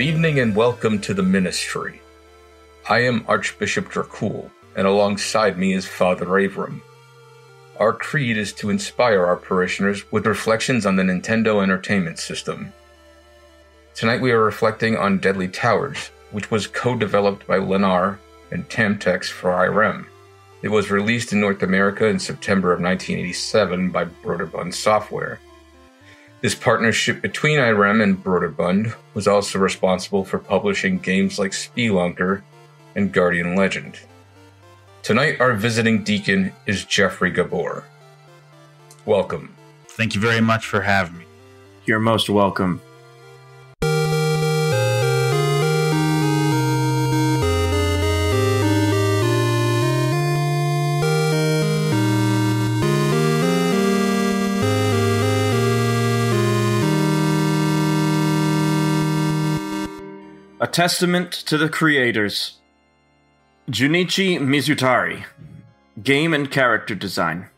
Good evening and welcome to the ministry. I am Archbishop Dracul, and alongside me is Father Avram. Our creed is to inspire our parishioners with reflections on the Nintendo Entertainment System. Tonight we are reflecting on Deadly Towers, which was co developed by Lenar and Tamtex for IREM. It was released in North America in September of 1987 by Broderbund Software. This partnership between IREM and Broderbund was also responsible for publishing games like Spelunker and Guardian Legend. Tonight, our visiting deacon is Jeffrey Gabor. Welcome. Thank you very much for having me. You're most welcome. Testament to the Creators. Junichi Mizutari. Game and Character Design.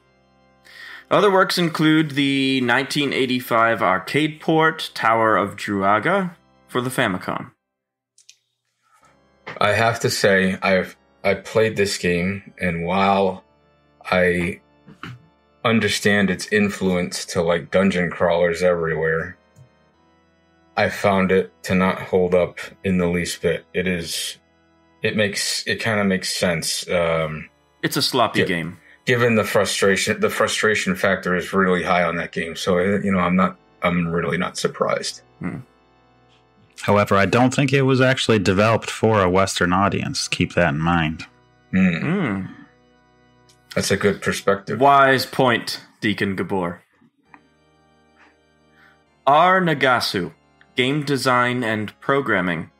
Other works include the 1985 arcade port Tower of Druaga for the Famicom. I have to say, I've I played this game, and while I understand its influence to like dungeon crawlers everywhere, I found it to not hold up in the least bit. It is, it makes it kind of makes sense. Um, It's a sloppy Yeah. game. given the frustration, the frustration factor is really high on that game. So uh, you know, I'm not, I'm really not surprised. However, I don't think it was actually developed for a Western audience. Keep that in mind. Hmm, Mm. that's a good perspective. Wise point, Deacon Gabor. R. Nagasu, Game Design and Programming.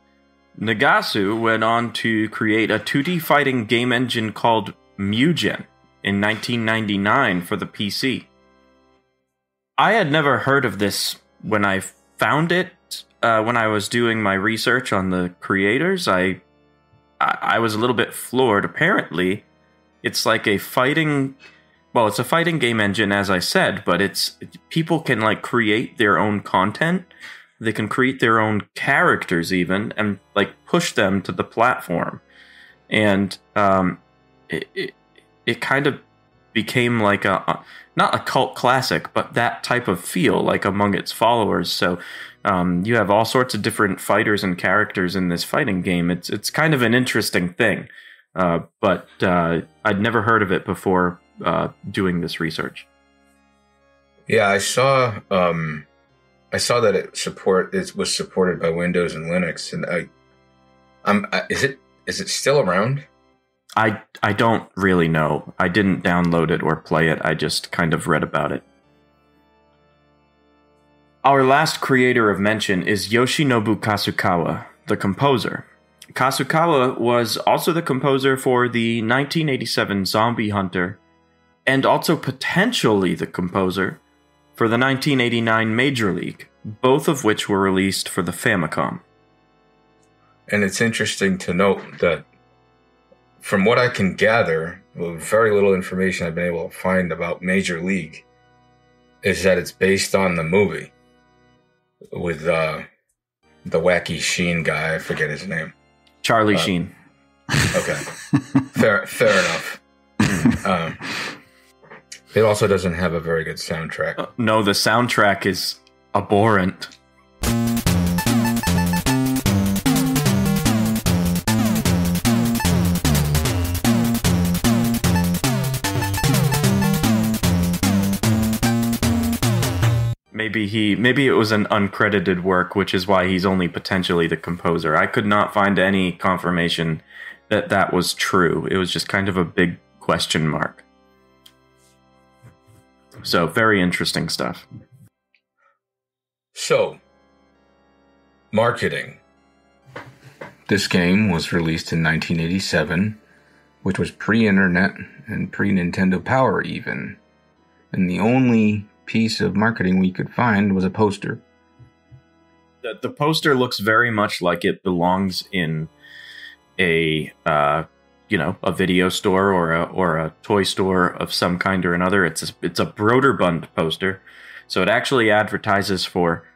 Nagasu went on to create a 2D fighting game engine called Mugen in 1999 for the PC. I had never heard of this when I found it. Uh, when I was doing my research on the creators, I, I I was a little bit floored. Apparently, it's like a fighting well it's a fighting game engine as i said but it's people can like create their own content they can create their own characters even and like push them to the platform. And um it it, it kind of became like a not a cult classic but that type of feel like among its followers. So um, you have all sorts of different fighters and characters in this fighting game. It's it's kind of an interesting thing. Uh, but uh, I'd never heard of it before uh, doing this research. Yeah, I saw, um, I saw that it support it was supported by Windows and Linux, and I, um, I, is it is it still around? I I don't really know. I didn't download it or play it. I just kind of read about it. Our last creator of mention is Yoshinobu Kasukawa, the composer. Kasukawa was also the composer for the 1987 Zombie Hunter, and also potentially the composer for the 1989 Major League, both of which were released for the Famicom. And it's interesting to note that, from what I can gather, with very little information I've been able to find about Major League, is that it's based on the movie with uh, the wacky Sheen guy. I forget his name. Charlie Uh, Sheen. Okay, fair, fair enough. Um, it also doesn't have a very good soundtrack. Uh, no, the soundtrack is abhorrent. Maybe he maybe it was an uncredited work, which is why he's only potentially the composer. I could not find any confirmation that that was true. It was just kind of a big question mark. So, very interesting stuff. So, marketing. This game was released in 1987, which was pre internet and pre Nintendo Power, even. And the only piece of marketing we could find was a poster. the, the poster looks very much like it belongs in a uh, you know a video store or a or a toy store of some kind or another. It's a, it's a Broderbund poster, so it actually advertises for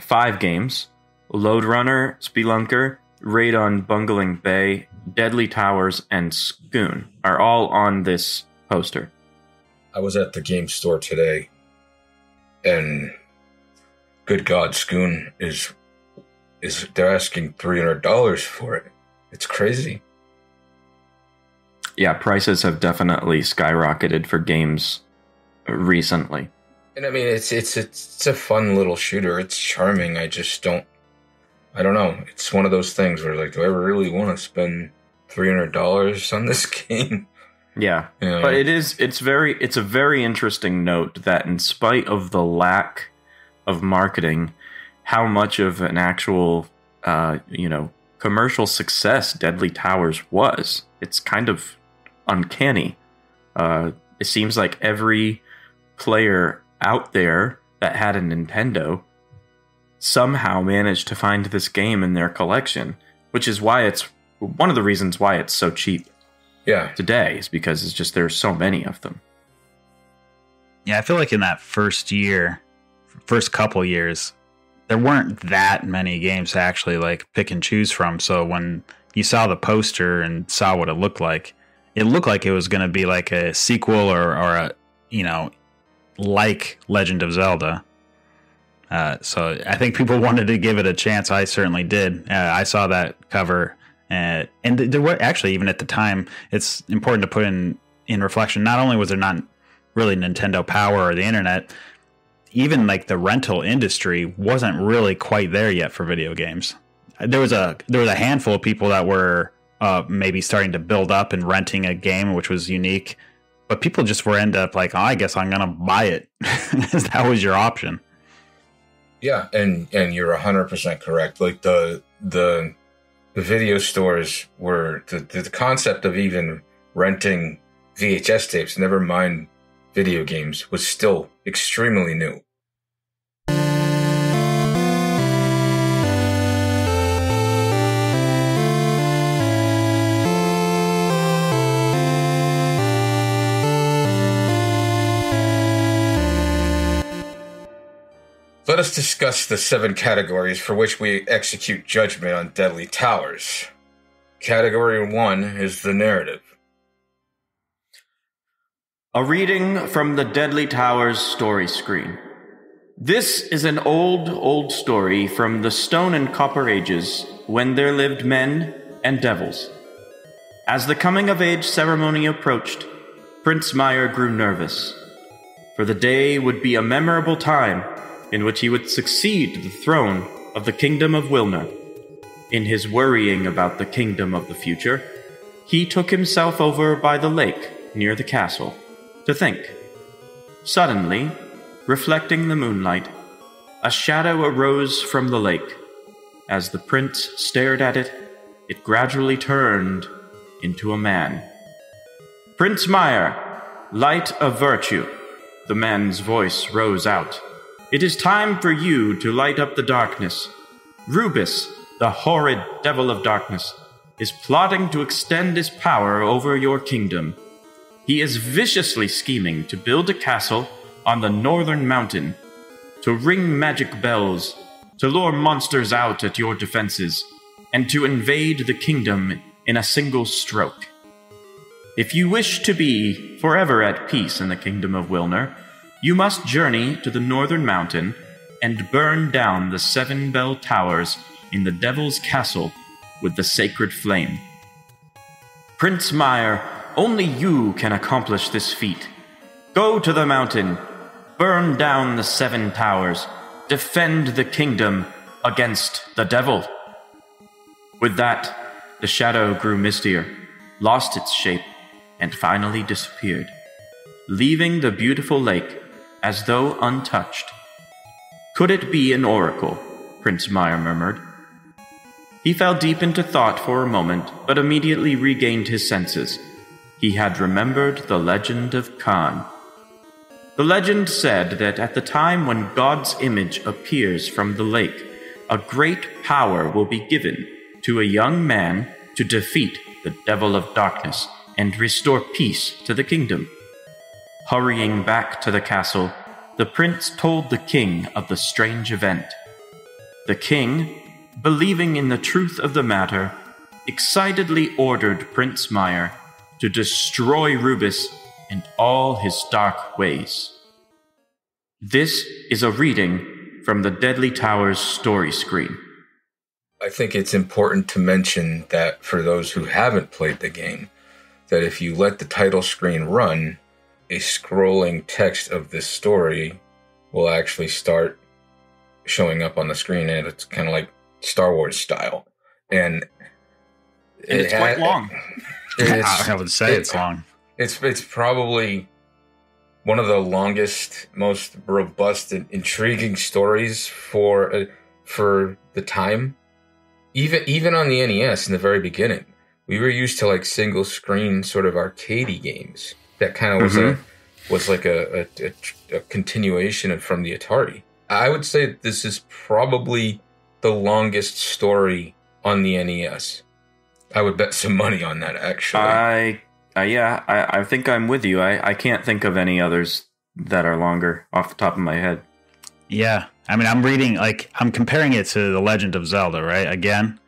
five games. Lode Runner, Spelunker, Raid on Bungling Bay, Deadly Towers, and Sqoon are all on this poster. I was at the game store today, and good God, Sqoon is is they're asking three hundred dollars for it. It's crazy. Yeah, prices have definitely skyrocketed for games recently. And I mean, it's it's it's, it's a fun little shooter. It's charming. I just don't. I don't know. It's one of those things where like, do I really want to spend three hundred dollars on this game? Yeah. But it is it's very it's a very interesting note that in spite of the lack of marketing, how much of an actual uh, you know, commercial success Deadly Towers was. It's kind of uncanny. Uh, it seems like every player out there that had a Nintendo somehow managed to find this game in their collection, which is why it's one of the reasons why it's so cheap yeah, today is because it's just there's so many of them. Yeah, I feel like in that first year, first couple years, there weren't that many games to actually like pick and choose from. So when you saw the poster and saw what it looked like, it looked like it was going to be like a sequel or, or a, you know, like Legend of Zelda. Uh, so I think people wanted to give it a chance. I certainly did. Uh, I saw that cover, uh, and there were actually even at the time. It's important to put in in reflection. Not only was there not really Nintendo Power or the internet, even like the rental industry wasn't really quite there yet for video games. There was a there was a handful of people that were uh, maybe starting to build up and renting a game, which was unique. But people just were end up like, oh, I guess I'm gonna buy it. that was your option. yeah, and and you're hundred percent correct. Like the the the video stores were the the concept of even renting VHS tapes, never mind video games, was still extremely new. Let us discuss the seven categories for which we execute judgment on Deadly Towers. Category one is the narrative. A reading from the Deadly Towers story screen. This is an old, old story from the Stone and Copper Ages when there lived men and devils. As the coming of age ceremony approached, Prince Myer grew nervous, for the day would be a memorable time in which he would succeed to the throne of the Kingdom of Wilner. In his worrying about the kingdom of the future, he took himself over by the lake near the castle to think. Suddenly, reflecting the moonlight, a shadow arose from the lake. As the prince stared at it, it gradually turned into a man. Prince Myer, light of virtue, the man's voice rose out. It is time for you to light up the darkness. Rubas, the horrid devil of darkness, is plotting to extend his power over your kingdom. He is viciously scheming to build a castle on the northern mountain, to ring magic bells, to lure monsters out at your defenses, and to invade the kingdom in a single stroke. If you wish to be forever at peace in the kingdom of Wilner, you must journey to the northern mountain and burn down the seven bell towers in the devil's castle with the sacred flame. Prince Myer, only you can accomplish this feat. Go to the mountain, burn down the seven towers, defend the kingdom against the devil. With that, the shadow grew mistier, lost its shape, and finally disappeared, leaving the beautiful lake as though untouched. Could it be an oracle? Prince Myer murmured. He fell deep into thought for a moment, but immediately regained his senses. He had remembered the legend of Khan. The legend said that at the time when God's image appears from the lake, a great power will be given to a young man to defeat the devil of darkness and restore peace to the kingdom. Hurrying back to the castle, the prince told the king of the strange event. The king, believing in the truth of the matter, excitedly ordered Prince Myer to destroy Rubas and all his dark ways. This is a reading from the Deadly Towers story screen. I think it's important to mention that for those who haven't played the game, that if you let the title screen run, a scrolling text of this story will actually start showing up on the screen, and it's kind of like Star Wars style. And, and it's it quite long. It's, I would say it, it's long. It's it's probably one of the longest, most robust and intriguing stories for uh, for the time. Even even on the NES in the very beginning, we were used to like single screen sort of arcadey games. That kind of was mm-hmm. a was like a, a, a, a continuation from the Atari. I would say this is probably the longest story on the NES. I would bet some money on that. Actually, I uh, yeah, I, I think I'm with you. I, I can't think of any others that are longer off the top of my head. Yeah, I mean, I'm reading like I'm comparing it to the Legend of Zelda, right? Again,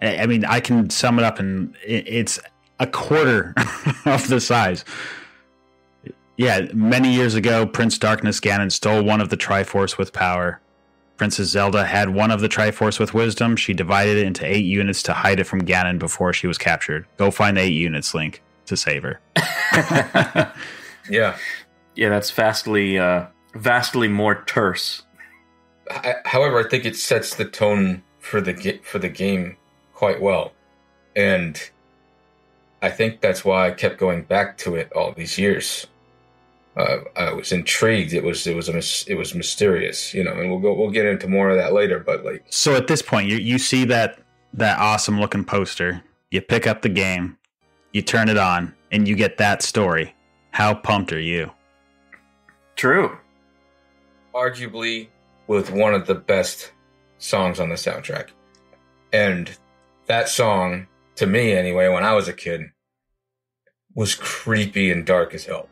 I mean, I can sum it up, and it's a quarter of the size. Yeah, many years ago, Prince Darkness Ganon stole one of the Triforce with power. Princess Zelda had one of the Triforce with wisdom. She divided it into eight units to hide it from Ganon before she was captured. Go find the eight units, Link, to save her. yeah, yeah, that's vastly, uh, vastly more terse. I, however, I think it sets the tone for the for the game quite well, and I think that's why I kept going back to it all these years uh, I was intrigued. It was it was a it was mysterious, you know, and we'll go we'll get into more of that later. But like, so at this point, you you see that that awesome looking poster, you pick up the game, you turn it on, and you get that story. How pumped are you? True. Arguably, with one of the best songs on the soundtrack, and that song, to me anyway, when I was a kid, was creepy and dark as hell.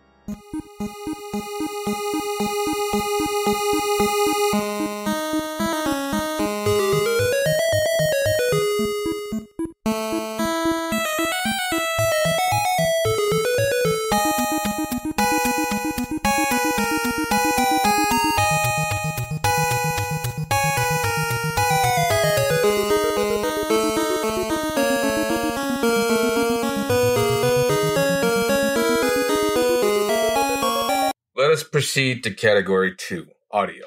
Proceed to category two audio.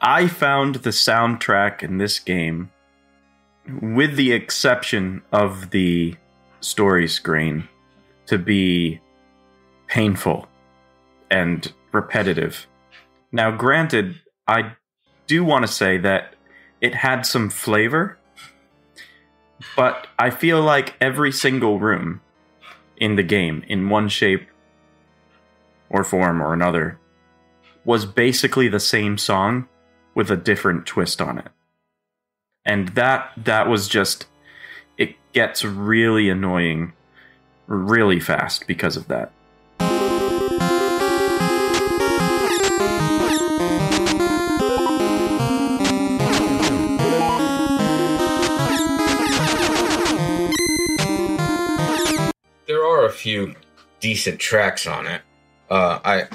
I found the soundtrack in this game, with the exception of the story screen, to be painful and repetitive. Now, granted, I do want to say that it had some flavor, but I feel like every single room in the game, in one shape or form or another was basically the same song with a different twist on it. And that that was just it gets really annoying really fast because of that. There are a few decent tracks on it. Uh, I,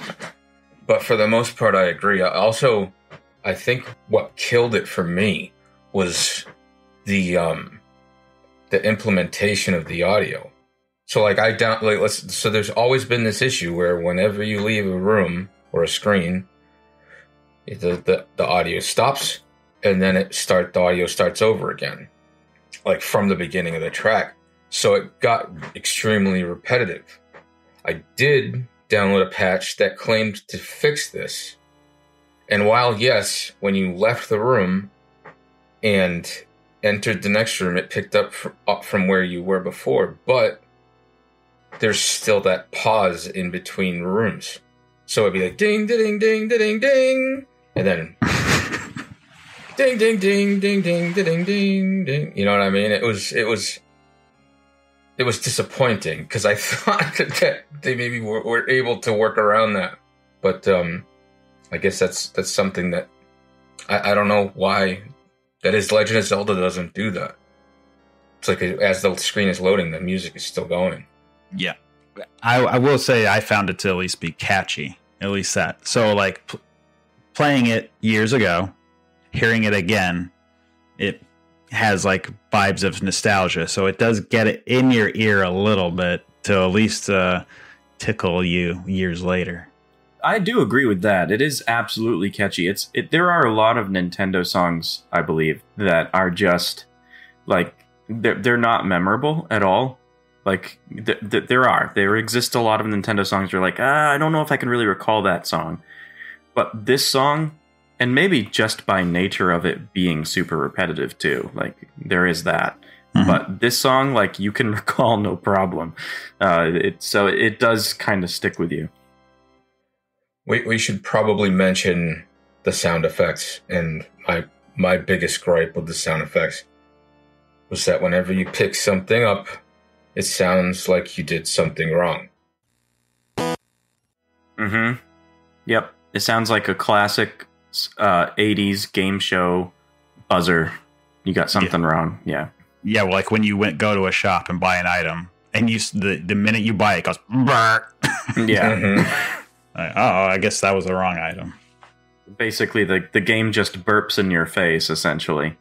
but for the most part, I agree. I also, I think what killed it for me was the um, the implementation of the audio. So like I down like let's so there's always been this issue where whenever you leave a room or a screen, the the, the audio stops and then it start the audio starts over again, like from the beginning of the track. So it got extremely repetitive. I did download a patch that claimed to fix this. And while, yes, when you left the room and entered the next room, it picked up from, up from where you were before, but there's still that pause in between rooms. So it'd be like ding, ding, ding, ding, ding, and then ding, ding, ding, ding, ding, ding, ding, ding. You know what I mean? It was, it was it was disappointing because I thought that they maybe were, were, able to work around that, but um, I guess that's that's something that I, I don't know why That is, Legend of Zelda doesn't do that. It's like as the screen is loading, the music is still going. Yeah. I, I will say I found it to at least be catchy. At least that. So, like, p- playing it years ago, hearing it again, it has like vibes of nostalgia. So it does get it in your ear a little bit to at least uh, tickle you years later. I do agree with that. It is absolutely catchy. It's it, there are a lot of Nintendo songs, I believe, that are just like they're they're not memorable at all. Like th- th- there are, there exist a lot of Nintendo songs. You're like, ah, I don't know if I can really recall that song, but this song, and maybe just by nature of it being super repetitive too, like there is that. Mhm. But this song, like you can recall no problem. Uh, it so it does kind of stick with you. We we should probably mention the sound effects and my my biggest gripe with the sound effects was that whenever you pick something up, it sounds like you did something wrong. Mm-hmm. Yep. It sounds like a classic uh, 80s game show buzzer. You got something wrong. Yeah. Yeah, well, like when you went go to a shop and buy an item, and you the the minute you buy it, it goes. "Brr." Yeah. Mhm. Like, oh, I guess that was the wrong item. Basically, the, the game just burps in your face, essentially.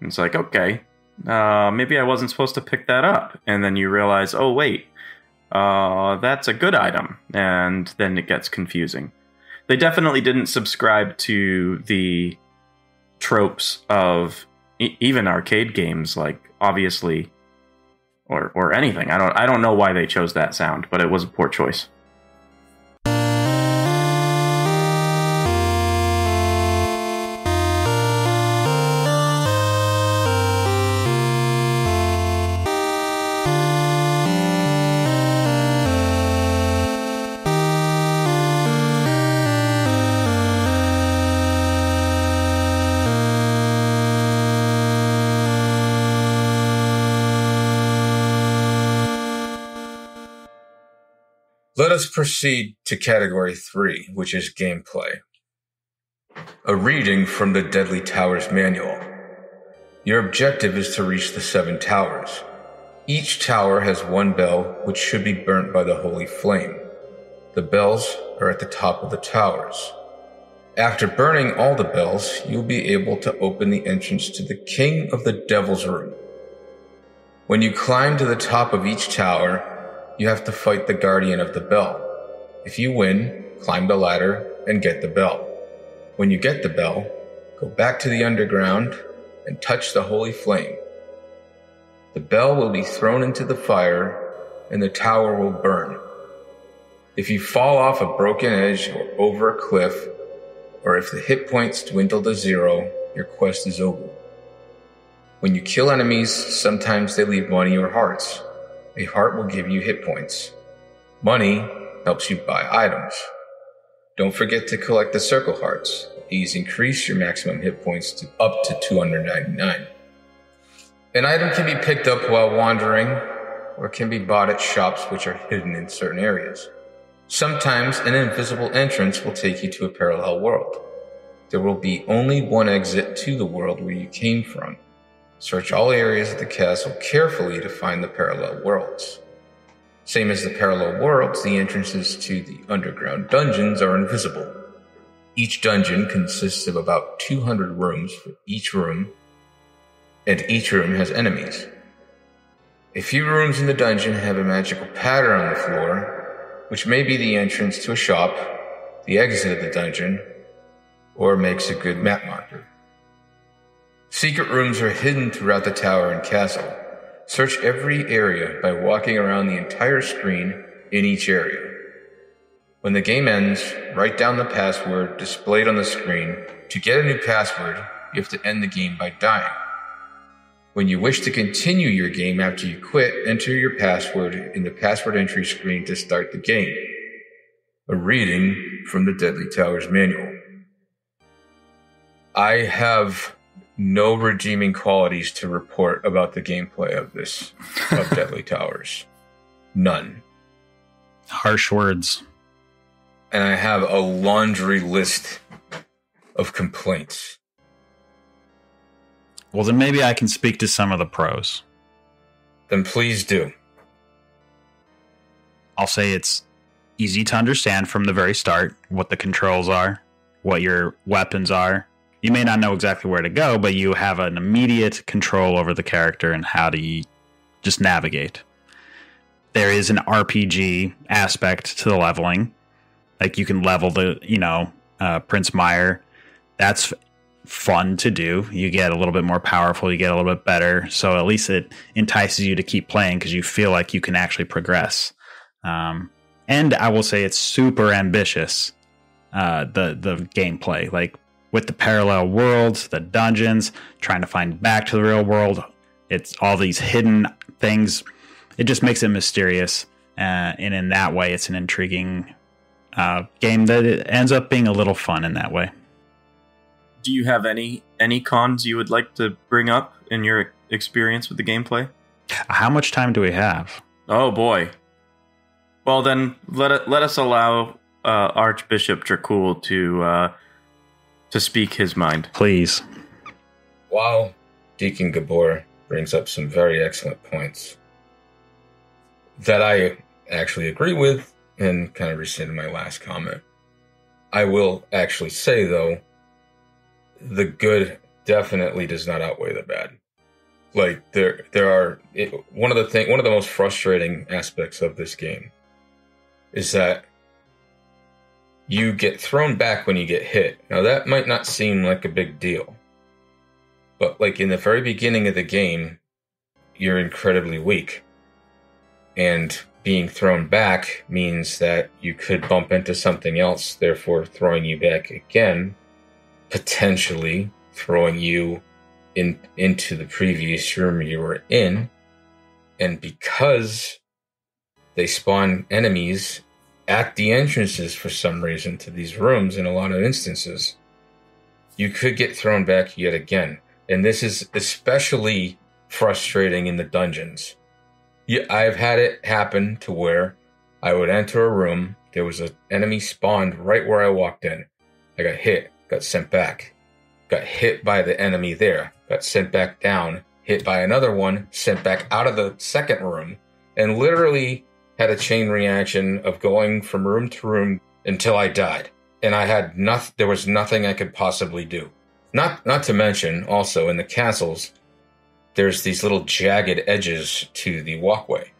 It's like, okay, uh, maybe I wasn't supposed to pick that up. And then you realize, oh, wait, uh, that's a good item. And then it gets confusing. They definitely didn't subscribe to the tropes of e- even arcade games, like obviously, or or anything. I don't I don't know why they chose that sound, but it was a poor choice. Let us proceed to category three, which is gameplay. A reading from the Deadly Towers manual. Your objective is to reach the seven towers. Each tower has one bell which should be burnt by the holy flame. The bells are at the top of the towers. After burning all the bells, you'll be able to open the entrance to the King of the Devil's Room. When you climb to the top of each tower, you have to fight the guardian of the bell. If you win, climb the ladder and get the bell. When you get the bell, go back to the underground and touch the holy flame. The bell will be thrown into the fire and the tower will burn. If you fall off a broken edge or over a cliff, or if the hit points dwindle to zero, your quest is over. When you kill enemies, sometimes they leave money or hearts. A heart will give you hit points. Money helps you buy items. Don't forget to collect the circle hearts. These increase your maximum hit points to up to 299. An item can be picked up while wandering or can be bought at shops which are hidden in certain areas. Sometimes an invisible entrance will take you to a parallel world. There will be only one exit to the world where you came from. Search all areas of the castle carefully to find the parallel worlds. Same as the parallel worlds, the entrances to the underground dungeons are invisible. Each dungeon consists of about 200 rooms for each room, and each room has enemies. A few rooms in the dungeon have a magical pattern on the floor, which may be the entrance to a shop, the exit of the dungeon, or makes a good map marker. Secret rooms are hidden throughout the tower and castle. Search every area by walking around the entire screen in each area. When the game ends, write down the password displayed on the screen. To get a new password, you have to end the game by dying. When you wish to continue your game after you quit, enter your password in the password entry screen to start the game. A reading from the Deadly Towers manual. I have no redeeming qualities to report about the gameplay of this of Deadly Towers. None. Harsh words. And I have a laundry list of complaints. Well, then maybe I can speak to some of the pros. Then please do. I'll say it's easy to understand from the very start what the controls are, what your weapons are. You may not know exactly where to go, but you have an immediate control over the character and how to just navigate. There is an RPG aspect to the leveling. Like you can level the, you know, uh, Prince Myer. That's fun to do. You get a little bit more powerful, you get a little bit better. So at least it entices you to keep playing because you feel like you can actually progress. Um, and I will say it's super ambitious. Uh, the the gameplay, like with the parallel worlds, the dungeons, trying to find back to the real world. It's all these hidden things. It just makes it mysterious, uh, and in that way, it's an intriguing uh, game that it ends up being a little fun in that way. Do you have any any cons you would like to bring up in your experience with the gameplay? How much time do we have? Oh boy. Well then, let let us allow uh, Archbishop Dracul to uh, to speak his mind. Please. While Deacon Gabor brings up some very excellent points that I actually agree with and kind of rescind my last comment. I will actually say though, the good definitely does not outweigh the bad. Like there, there are it, one of the thing, one of the most frustrating aspects of this game is that you get thrown back when you get hit. Now that might not seem like a big deal, but like in the very beginning of the game, you're incredibly weak, and being thrown back means that you could bump into something else, therefore throwing you back again, potentially throwing you in into the previous room you were in. And because they spawn enemies at the entrances for some reason to these rooms in a lot of instances, you could get thrown back yet again. And this is especially frustrating in the dungeons I've had it happen to where I would enter a room, there was an enemy spawned right where I walked in. I got hit, got sent back. Got hit by the enemy there, got sent back down, hit by another one, sent back out of the second room, and literally had a chain reaction of going from room to room until I died. And I had nothing, there was nothing I could possibly do. Not, not to mention also in the castles, there's these little jagged edges to the walkway.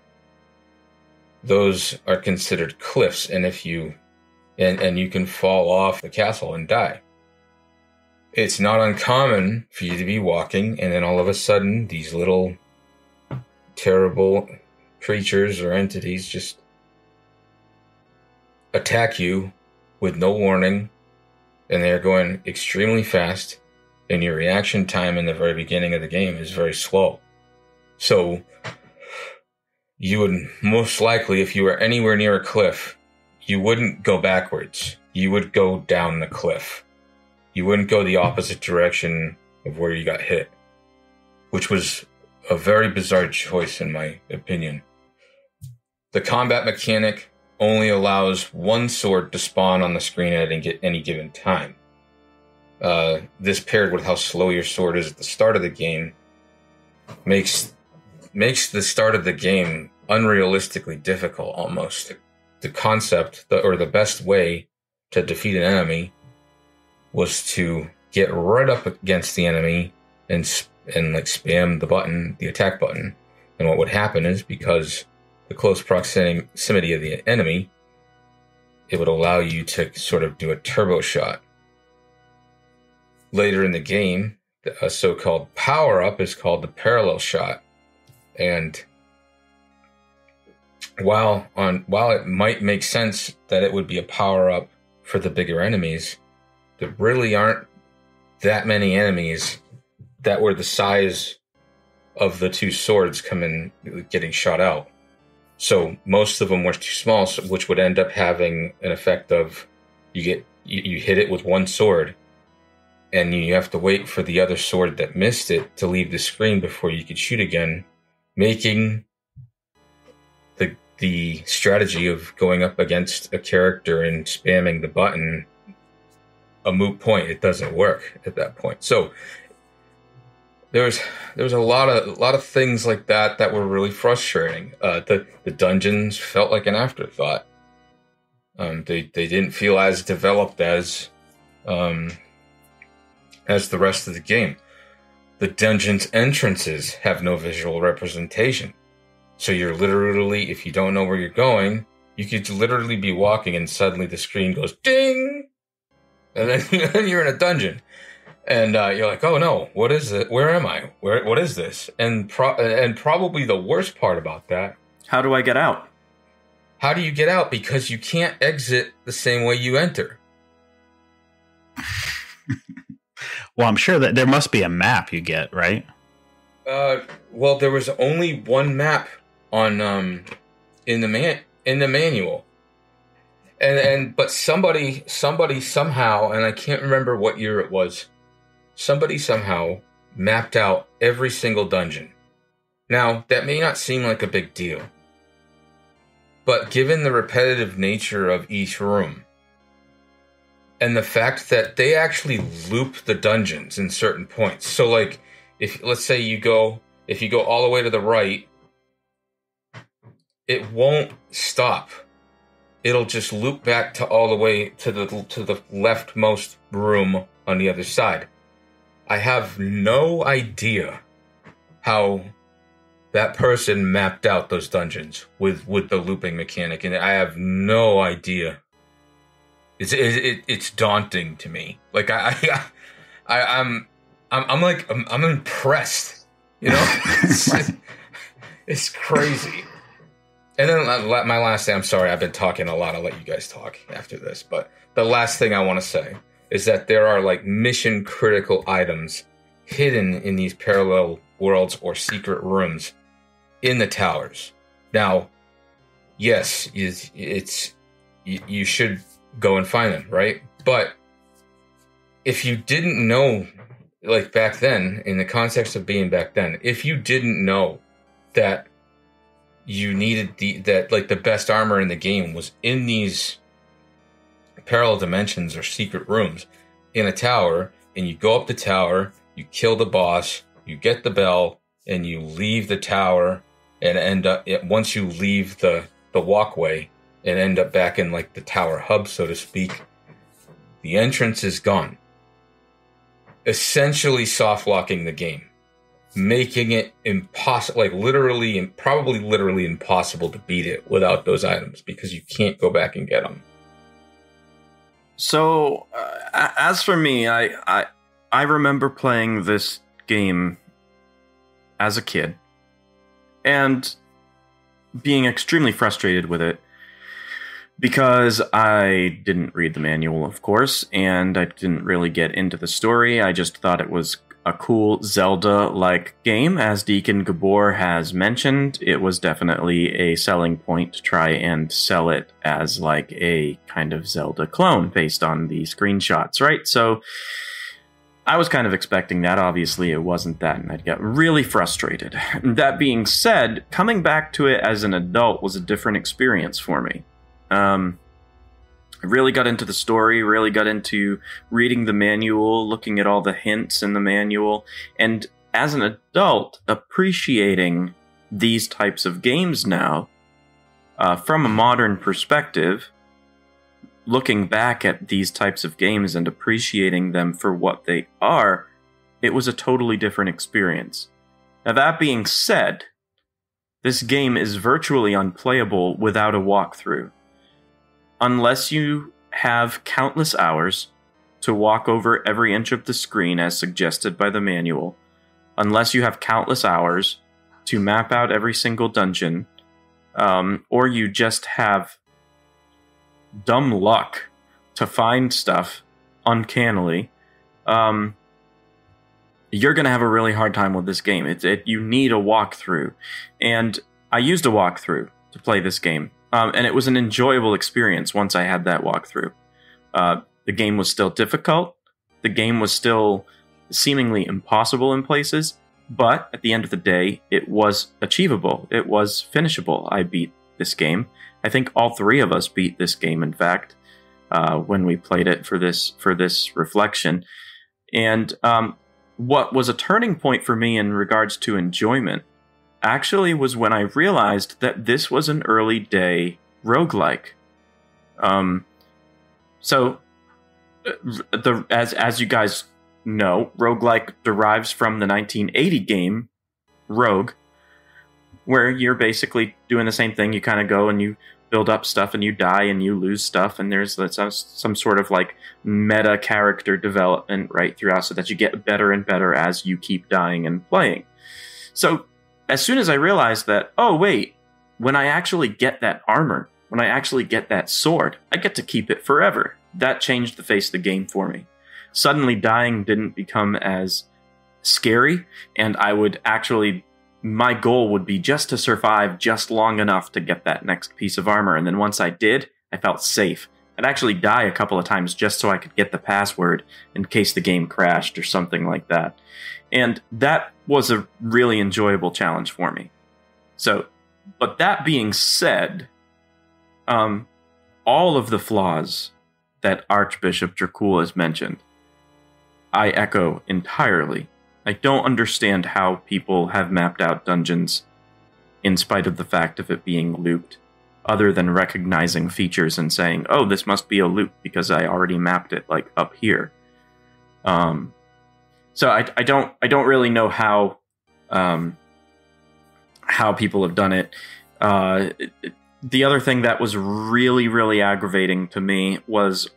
Those are considered cliffs, and if you and, and you can fall off the castle and die. It's not uncommon for you to be walking, and then all of a sudden, these little terrible creatures or entities just attack you with no warning, and they're going extremely fast, and your reaction time in the very beginning of the game is very slow. So you would most likely, if you were anywhere near a cliff, you wouldn't go backwards. You would go down the cliff. You wouldn't go the opposite direction of where you got hit, which was a very bizarre choice in my opinion. The combat mechanic only allows one sword to spawn on the screen at any given time. Uh, this paired with how slow your sword is at the start of the game makes makes the start of the game unrealistically difficult almost. The concept the, or the best way to defeat an enemy was to get right up against the enemy and and like spam the button, the attack button. And what would happen is because the close proximity of the enemy, it would allow you to sort of do a turbo shot later in the game, a so-called power up is called the parallel shot, and while on while it might make sense that it would be a power up for the bigger enemies, there really aren't that many enemies that were the size of the two swords coming getting shot out. So most of them were too small, which would end up having an effect of you get you, you hit it with one sword and you have to wait for the other sword that missed it to leave the screen before you could shoot again, making the the strategy of going up against a character and spamming the button a moot point. It doesn't work at that point. So there was there was a lot of a lot of things like that that were really frustrating. Uh, the the dungeons felt like an afterthought. Um, they they didn't feel as developed as um, as the rest of the game. The dungeon's entrances have no visual representation. So you're literally, if you don't know where you're going, you could literally be walking and suddenly the screen goes ding, and then you're in a dungeon, and uh, you're like, oh no, what is it? Where am I? Where? What is this? And pro- and probably the worst part about that. How do I get out? How do you get out? Because you can't exit the same way you enter. well, I'm sure that there must be a map you get, right? Uh, well, there was only one map on um in the man in the manual. And and but somebody somebody somehow and I can't remember what year it was. Somebody somehow mapped out every single dungeon. Now, that may not seem like a big deal. But given the repetitive nature of each room and the fact that they actually loop the dungeons in certain points. So like if let's say you go if you go all the way to the right it won't stop. It'll just loop back to all the way to the to the leftmost room on the other side. I have no idea how that person mapped out those dungeons with with the looping mechanic, and I have no idea. It's it, it's daunting to me. Like I, I, I am I'm, I'm like I'm, I'm impressed. You know, it's, it's crazy. And then my last thing, I'm sorry, I've been talking a lot. I'll let you guys talk after this. But the last thing I want to say is that there are like mission critical items hidden in these parallel worlds or secret rooms in the towers. Now, yes, it's, it's you should go and find them, right? But if you didn't know, like back then, in the context of being back then, if you didn't know that you needed the that like the best armor in the game was in these parallel dimensions or secret rooms. In a tower and you go up the tower you kill the boss you get the bell and you leave the tower and end up once you leave the the walkway and end up back in like the tower hub so to speak the entrance is gone. Essentially soft locking the game. Making it impossible, like literally and probably literally impossible to beat it without those items because you can't go back and get them. So, uh, as for me, I, I I remember playing this game as a kid and being extremely frustrated with it because I didn't read the manual, of course, and I didn't really get into the story. I just thought it was a cool Zelda like game. As Deacon Gabor has mentioned, it was definitely a selling point to try and sell it as like a kind of Zelda clone based on the screenshots, right? So I was kind of expecting that. Obviously, it wasn't that, and I'd get really frustrated. That being said, coming back to it as an adult was a different experience for me. Um, I really got into the story, really got into reading the manual, looking at all the hints in the manual, and as an adult, appreciating these types of games now uh, from a modern perspective, looking back at these types of games and appreciating them for what they are, it was a totally different experience. Now, that being said, this game is virtually unplayable without a walkthrough unless you have countless hours to walk over every inch of the screen as suggested by the manual, unless you have countless hours to map out every single dungeon, um, or you just have dumb luck to find stuff uncannily, um, you're going to have a really hard time with this game. It, it, you need a walkthrough. And I used a walkthrough to play this game. Um, and it was an enjoyable experience once I had that walkthrough. Uh, the game was still difficult. The game was still seemingly impossible in places, but at the end of the day, it was achievable. It was finishable. I beat this game. I think all three of us beat this game. In fact, uh, when we played it for this for this reflection, and um, what was a turning point for me in regards to enjoyment actually was when I realized that this was an early day roguelike. Um, so, uh, the as as you guys know, roguelike derives from the 1980 game Rogue, where you're basically doing the same thing. You kind of go and you build up stuff and you die and you lose stuff and there's some, some sort of like meta character development right throughout so that you get better and better as you keep dying and playing so as soon as i realized that oh wait when i actually get that armor when i actually get that sword i get to keep it forever that changed the face of the game for me suddenly dying didn't become as scary and i would actually my goal would be just to survive just long enough to get that next piece of armor. And then once I did, I felt safe. I'd actually die a couple of times just so I could get the password in case the game crashed or something like that. And that was a really enjoyable challenge for me. So, but that being said, um, all of the flaws that Archbishop Dracul has mentioned, I echo entirely. I don't understand how people have mapped out dungeons in spite of the fact of it being looped, other than recognizing features and saying, "Oh, this must be a loop because I already mapped it like up here." Um, so I, I don't I don't really know how um, how people have done it. Uh, the other thing that was really really aggravating to me was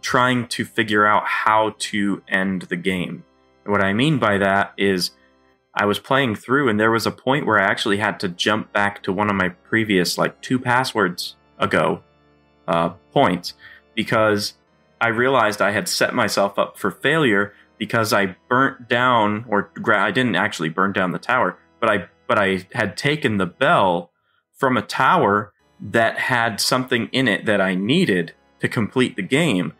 trying to figure out how to end the game what I mean by that is I was playing through and there was a point where I actually had to jump back to one of my previous, like two passwords ago, uh, points because I realized I had set myself up for failure because I burnt down, or I didn't actually burn down the tower, but I but I had taken the bell from a tower that had something in it that I needed to complete the game.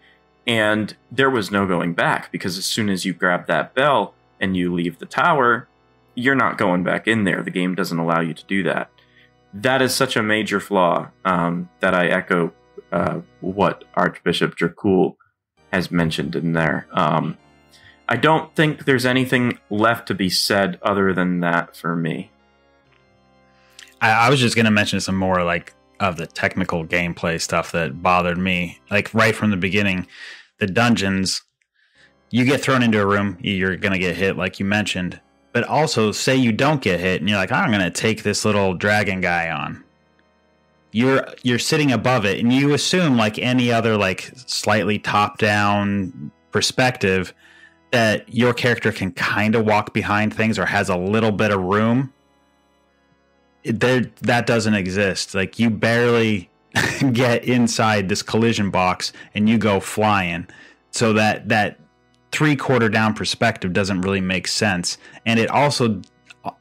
And there was no going back because as soon as you grab that bell and you leave the tower, you're not going back in there. The game doesn't allow you to do that. That is such a major flaw um, that I echo uh, what Archbishop Dracul has mentioned in there. Um, I don't think there's anything left to be said other than that for me. I, I was just going to mention some more like of the technical gameplay stuff that bothered me. Like right from the beginning, the dungeons, you get thrown into a room, you're going to get hit, like you mentioned. But also, say you don't get hit, and you're like, I'm to take this little dragon guy on. You're you're sitting above it, and you assume, like any other like slightly top down perspective, that your character can kind of walk behind things or has a little bit of room there that doesn't exist. Like you barely get inside this collision box and you go flying. So that that three quarter down perspective doesn't really make sense. And it also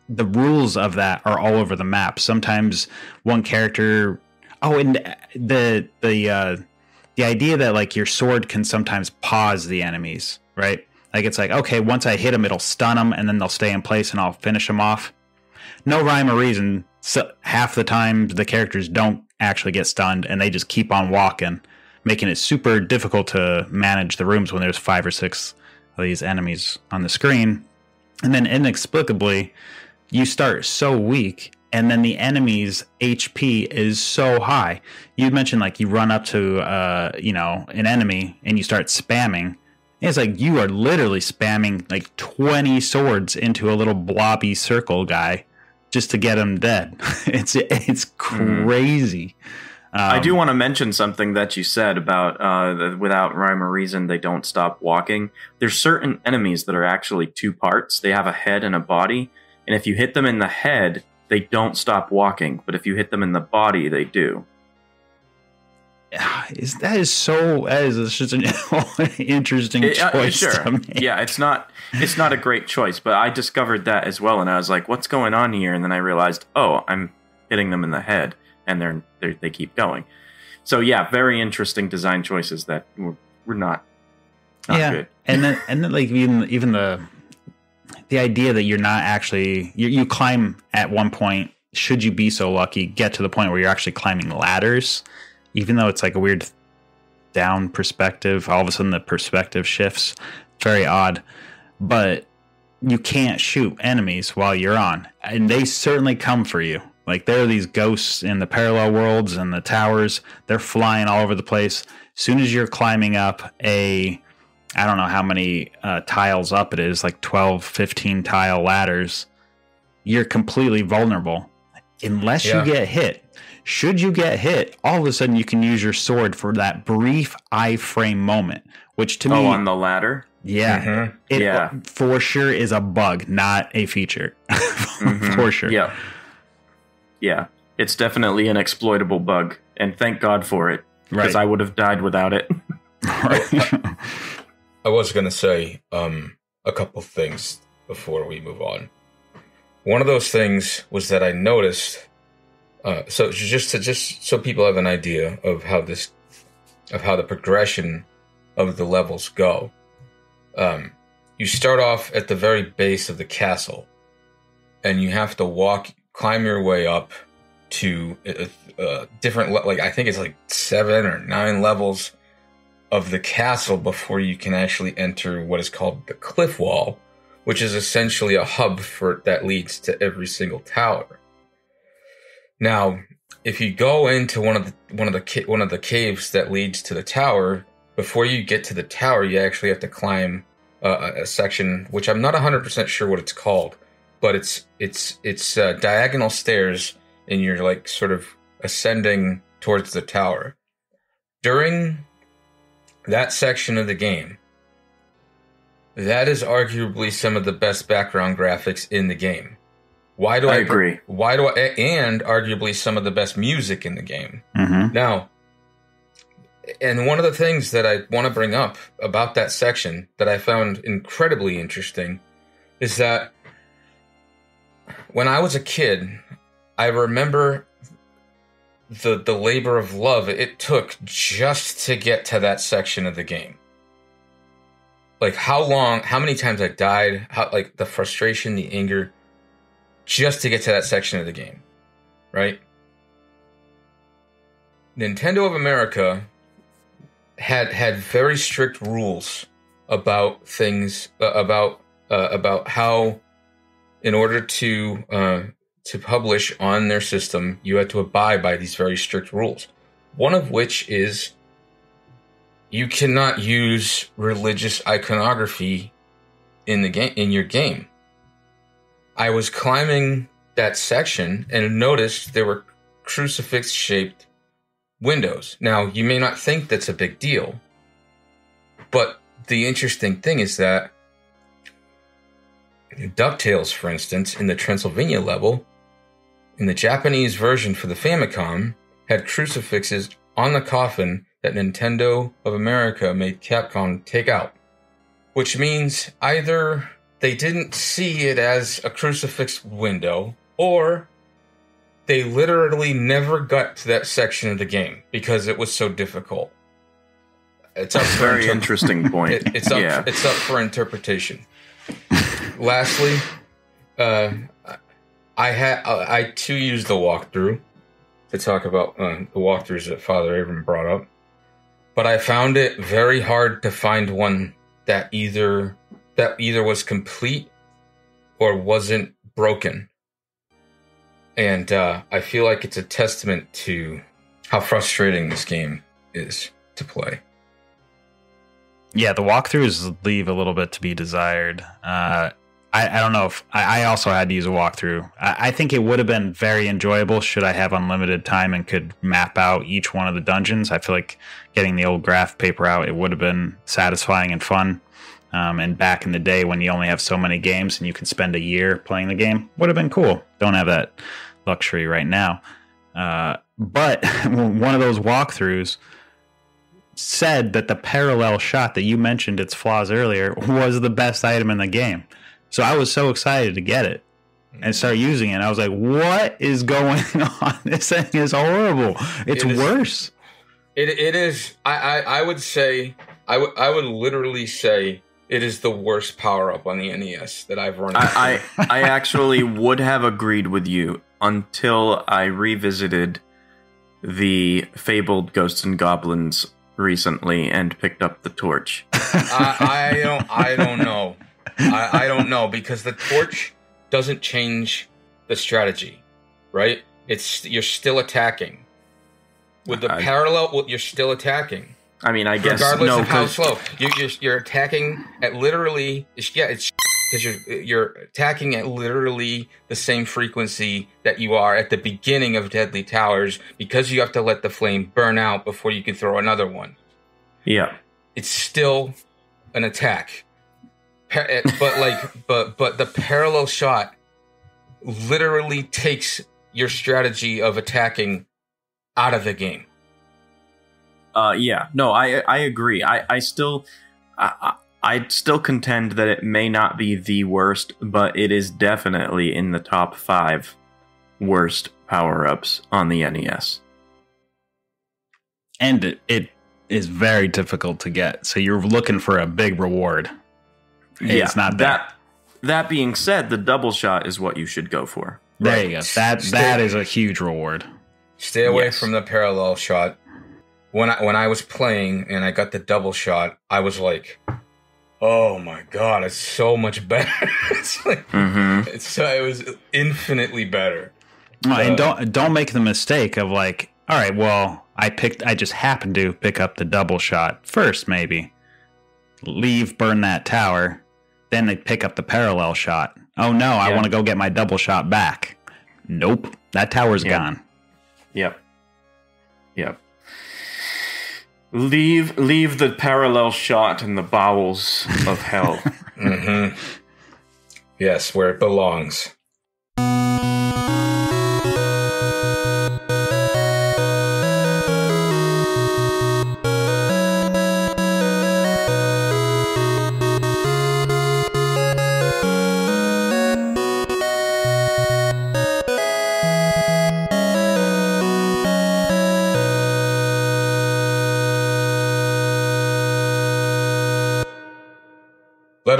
the rules of that are all over the map. Sometimes one character oh and the the uh the idea that like your sword can sometimes pause the enemies, right? Like it's like okay, once I hit them, it'll stun them, and then they'll stay in place, and I'll finish them off. No rhyme or reason so half the time the characters don't actually get stunned and they just keep on walking, making it super difficult to manage the rooms when there's five or six these enemies on the screen. And then inexplicably, you start so weak and then the enemy's HP is so high. You mentioned like you run up to uh, you know, an enemy and you start spamming. It's like you are literally spamming like 20 swords into a little blobby circle guy just to get him dead. it's it's mm-hmm. crazy. Um, I do want to mention something that you said about uh, without rhyme or reason they don't stop walking. There's certain enemies that are actually two parts. They have a head and a body, and if you hit them in the head, they don't stop walking. But if you hit them in the body, they do. Is that is so that is just an interesting it, uh, choice. Uh, sure, yeah, it's not it's not a great choice, but I discovered that as well, and I was like, "What's going on here?" And then I realized, "Oh, I'm hitting them in the head, and they're, they're they keep going." So yeah, very interesting design choices that were, were not, not yeah. good. And then and then like even even the the idea that you're not actually you, you climb at one point should you be so lucky get to the point where you're actually climbing ladders even though it's like a weird down perspective, all of a sudden the perspective shifts. It's very odd. But you can't shoot enemies while you're on, and they certainly come for you. Like there are these ghosts in the parallel worlds and the towers. They're flying all over the place. As soon as you're climbing up a, I don't know how many uh, tiles up it is, like 12, 15 tile ladders, you're completely vulnerable unless Yeah. you get hit. Should you get hit, all of a sudden you can use your sword for that brief iframe moment, which to me, Oh, on the ladder. yeah, Mhm. it Yeah. for sure is a bug, not a feature. Mhm. for sure. Yeah. Yeah. It's definitely an exploitable bug, and thank God for it, because Right. I would have died without it. right. I was going to say um, a couple things before we move on. One of those things was that I noticed. Uh, so just to just so people have an idea of how this, of how the progression of the levels go. Um, you start off at the very base of the castle, and you have to walk, climb your way up to uh, uh, different, le- like I think it's like seven or nine levels of the castle before you can actually enter what is called the cliff wall, which is essentially a hub for that leads to every single tower. Now, if you go into one of the one of the one of the caves that leads to the tower, before you get to the tower, you actually have to climb uh, a- a section which I'm not 100% sure what it's called, but it's it's it's uh, diagonal stairs and you're like sort of ascending towards the tower. During that section of the game, that is arguably some of the best background graphics in the game. Why do I I, agree. Why do I? And arguably some of the best music in the game. hmm Now, and one of the things that I want to bring up about that section that I found incredibly interesting is that when I was a kid, I remember the the labor of love it took just to get to that section of the game. Like how long, how many times I died, how like the frustration, the anger just to get to that section of the game. Right? Nintendo of America had had very strict rules about things uh, about uh, about how in order to uh, to publish on their system you had to abide by these very strict rules one of which is you cannot use religious iconography in the game in your game i was climbing that section and noticed there were crucifix shaped windows. Now, you may not think that's a big deal, but the interesting thing is that DuckTales, for instance, in the Transylvania level, in the Japanese version for the Famicom, had crucifixes on the coffin that Nintendo of America made Capcom take out. Which means either they didn't see it as a crucifix window, or they literally never got to that section of the game because it was so difficult. It's up for Very interp- interesting point. it, it's up. yeah. It's up for interpretation. Lastly, uh, I had I too used the walkthrough to talk about uh, the walkthroughs that Father Avram brought up, but I found it very hard to find one that either that either was complete or wasn't broken. And uh, I feel like it's a testament to how frustrating this game is to play. Yeah, the walkthroughs leave a little bit to be desired. Uh, I, I don't know if I, I also had to use a walkthrough. I, I think it would have been very enjoyable should I have unlimited time and could map out each one of the dungeons. I feel like getting the old graph paper out, it would have been satisfying and fun. Um, and back in the day when you only have so many games and you can spend a year playing the game, would have been cool. Don't have that luxury right now. Uh, but one of those walkthroughs said that the parallel shot that you mentioned its flaws earlier was the best item in the game. So I was so excited to get it and start using it. I was like, what is going on? This thing is horrible. It's It is- worse. It it is. I I, I would say I would I would literally say it is the worst power up on the NES that I've run. I, I I actually would have agreed with you until I revisited the fabled Ghosts and Goblins recently and picked up the torch. I, I don't I don't know. I, I don't know because the torch doesn't change the strategy, right? It's you're still attacking. With the I- parallel, you're still attacking, I mean, I guess regardless no. of how slow. You, you're you're attacking at literally. It's, yeah, it's because you're you're attacking at literally the same frequency that you are at the beginning of Deadly Towers because you have to let the flame burn out before you can throw another one. Yeah. it's still an attack. Pa- eh, but like, but but the parallel shot literally takes your strategy of attacking out of the game. Uh, yeah, no, I I agree. I I still I, I I still contend that it may not be the worst, but it is definitely in the top five worst power ups on the NES. and it, it is very difficult to get. So you're looking for a big reward. It's not there. that. That being said, the double shot is what you should go for. There Right. you go. That Stay- that is a huge reward. Stay away Yes. from the parallel shot. When I when I was playing and I got the double shot, I was like, "Oh my god, it's so much better!" it's like Mm-hmm. it's so it was infinitely better. And Uh, don't don't make the mistake of like, all right, well, I picked, I just happened to pick up the double shot first, maybe. Leave, burn that tower, then they pick up the parallel shot. Oh no, I want to go get my double shot back. Nope, that tower's Yeah. gone. Yep. Yep. Leave leave the parallel shot in the bowels of hell. hmm Yes, where it belongs.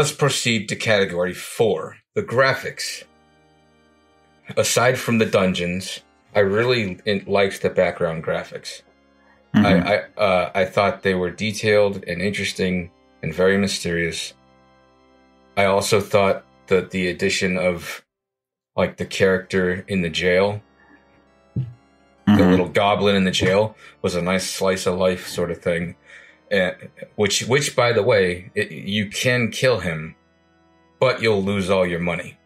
Us proceed to category four the graphics. Aside from the dungeons, I really liked the background graphics. Mhm. I I, uh, I thought they were detailed and interesting and very mysterious. I also thought that the addition of like the character in the jail, the Mhm. little goblin in the jail, was a nice slice of life sort of thing. Uh, which, which, by the way, it, you can kill him, but you'll lose all your money.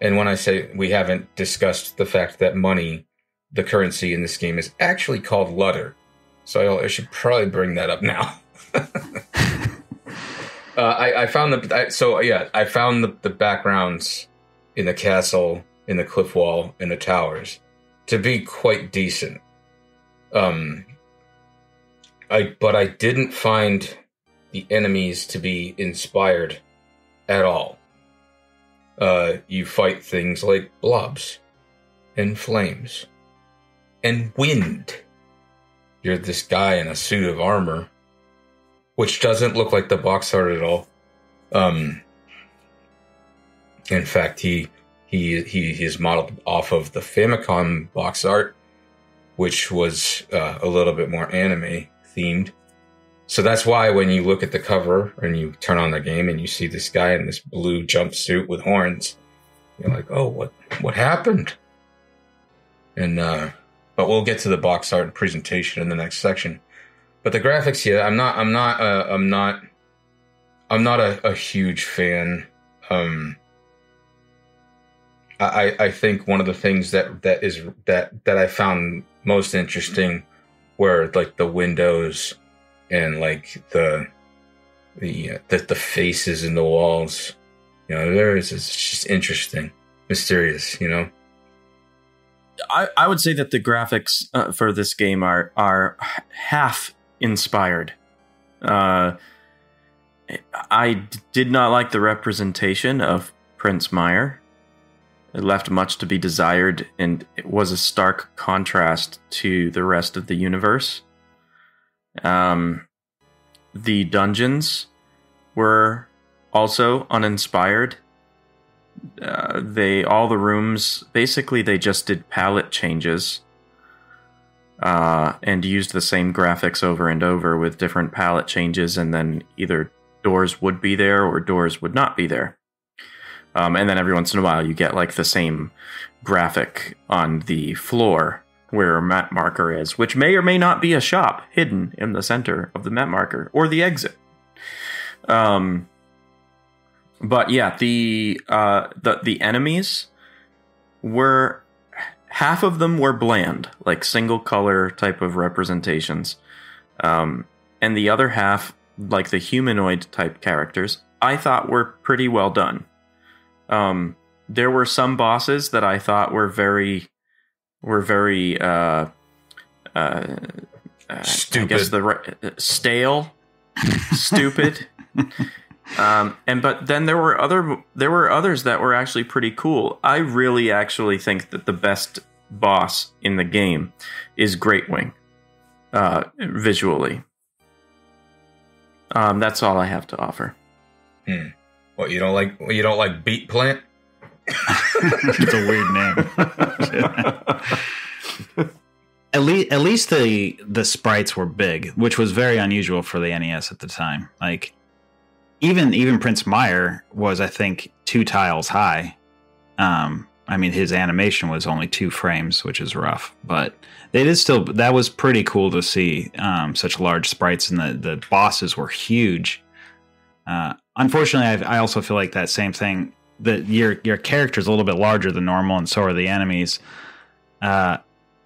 And when I say we haven't discussed the fact that money, the currency in this game, is actually called Ludder, so I, should probably bring that up now. uh, I, I found the I, so yeah, I found the, the backgrounds in the castle, in the cliff wall, in the towers, to be quite decent. Um, I but I didn't find the enemies to be inspired at all. Uh, you fight things like blobs and flames and wind. You're this guy in a suit of armor, which doesn't look like the box art at all. Um, in fact, he he he is modeled off of the Famicom box art, which was uh, a little bit more anime themed. So that's why when you look at the cover and you turn on the game and you see this guy in this blue jumpsuit with horns, you're like, "Oh, what what happened?" And uh, but we'll get to the box art and presentation in the next section. But the graphics, yeah, I'm not, I'm not, uh, I'm not, I'm not a, a huge fan. Um, I, I think one of the things that that is that that I found most interesting were like the windows and like the the uh, the, the faces in the walls. You know, there is it's just interesting, mysterious. You know, I, I would say that the graphics uh, for this game are are half inspired. Uh, I did not like the representation of Prince Myer. It left much to be desired, and it was a stark contrast to the rest of the universe. Um, the dungeons were also uninspired. Uh, they all the rooms basically they just did palette changes uh, and used the same graphics over and over with different palette changes, and then either doors would be there or doors would not be there. Um, and then every once in a while, you get like the same graphic on the floor where a map marker is, which may or may not be a shop hidden in the center of the map marker or the exit. Um, but yeah, the uh, the the enemies were half of them were bland, like single color type of representations, um, and the other half, like the humanoid type characters, I thought were pretty well done. Um, there were some bosses that I thought were very were very uh, uh, uh, Stupid. I guess the ri- uh, stale, stupid. Um, and but then there were other there were others that were actually pretty cool. I really actually think that the best boss in the game is Great Wing, uh, visually. Um, that's all I have to offer. What you don't like? You don't like beet plant? it's a weird name. at least, at least the the sprites were big, which was very unusual for the NES at the time. Like even even Prince Myer was, I think, two tiles high. Um, I mean, his animation was only two frames, which is rough, but it is still that was pretty cool to see um, such large sprites, and the the bosses were huge. Uh, unfortunately, I, I also feel like that same thing that your your character is a little bit larger than normal, and so are the enemies. Uh,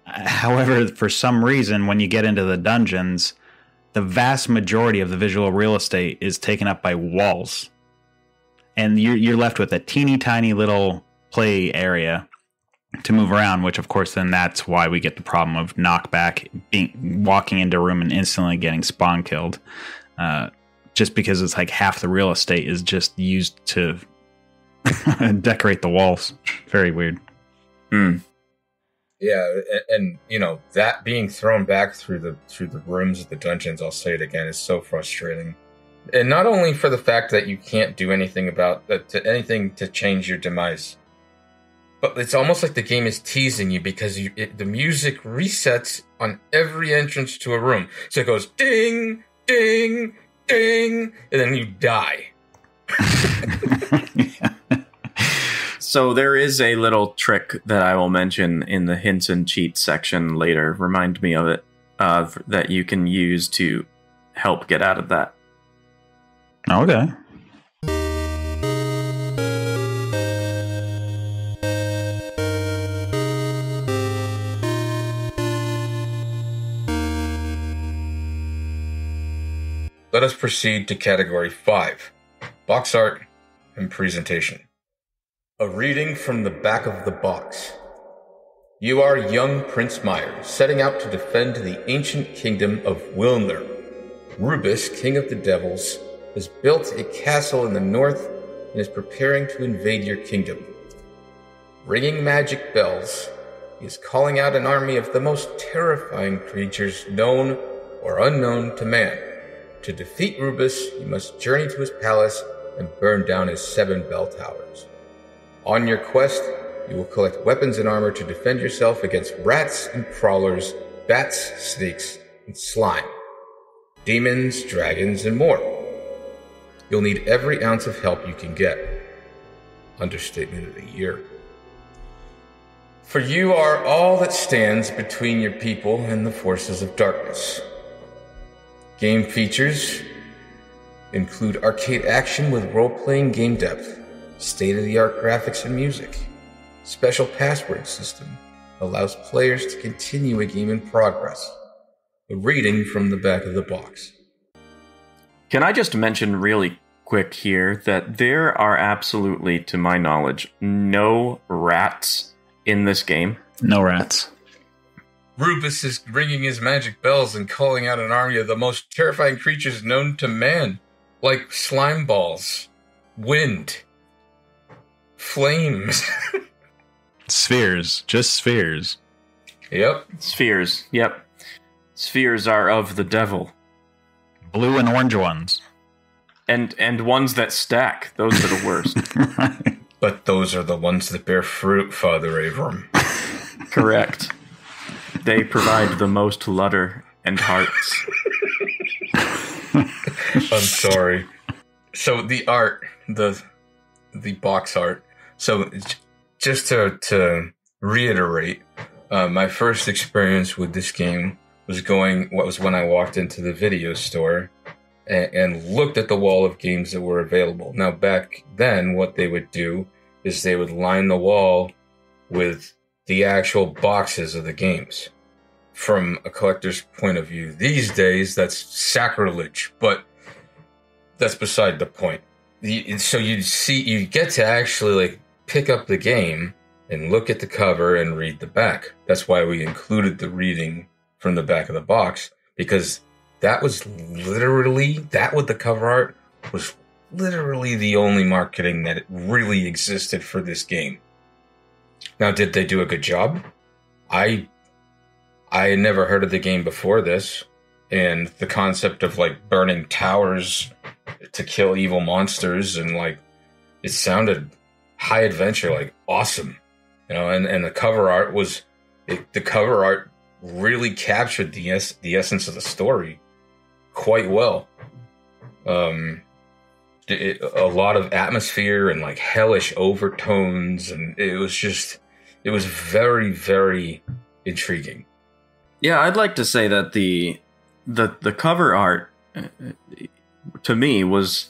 however, for some reason, when you get into the dungeons, the vast majority of the visual real estate is taken up by walls, and you're you're left with a teeny tiny little play area to move around. Which, of course, then that's why we get the problem of knockback, being walking into a room and instantly getting spawn killed. Uh, just because it's like half the real estate is just used to decorate the walls. Very weird. Hmm. Yeah, and, and you know that being thrown back through the through the rooms of the dungeons. I'll say it again is so frustrating, and not only for the fact that you can't do anything about that, to, anything to change your demise, but it's almost like the game is teasing you because you, it, the music resets on every entrance to a room. So it goes ding, ding, ding, and then you die. So there is a little trick that I will mention in the hints and cheats section later. Remind me of it. Uh, that you can use to help get out of that. Okay. Let us proceed to category 5 box art and presentation. A reading from the back of the box. You are young Prince Myer, setting out to defend the ancient kingdom of Willner. Rubas, king of the devils, has built a castle in the north and is preparing to invade your kingdom. Ringing magic bells, he is calling out an army of the most terrifying creatures known or unknown to man. To defeat Rubas, you must journey to his palace and burn down his seven bell towers. On your quest, you will collect weapons and armor to defend yourself against rats and crawlers, bats, snakes, and slime, demons, dragons, and more. You'll need every ounce of help you can get. Understatement of the year. For you are all that stands between your people and the forces of darkness. Game features include arcade action with role playing game depth, state of the art graphics and music. Special password system allows players to continue a game in progress. A reading from the back of the box. Can I just mention really quick here that there are absolutely, to my knowledge, no rats in this game? No rats. Rubas is ringing his magic bells and calling out an army of the most terrifying creatures known to man, like slime balls, wind, flames. Spheres. Just spheres. yep. Spheres. Yep. Spheres are of the devil. Blue and orange ones. And and ones that stack. Those are the worst. But those are the ones that bear fruit, Father Avram. Correct. They provide the most ludder and hearts. I'm sorry. So the art, the the box art. So just to to reiterate, uh, my first experience with this game was going. What was when I walked into the video store and, and looked at the wall of games that were available. Now back then, what they would do is they would line the wall with the actual boxes of the games. From a collector's point of view, these days that's sacrilege, but that's beside the point. So you see, you get to actually like pick up the game and look at the cover and read the back. That's why we included the reading from the back of the box because that was literally that with the cover art was literally the only marketing that really existed for this game. Now, did they do a good job? I I had never heard of the game before this, and the concept of like burning towers to kill evil monsters and like it sounded high adventure, like awesome, you know. And and the cover art was it, the cover art really captured the es- the essence of the story quite well. Um, it, a lot of atmosphere and like hellish overtones, and it was just it was very very intriguing. Yeah, I'd like to say that the the the cover art uh, to me was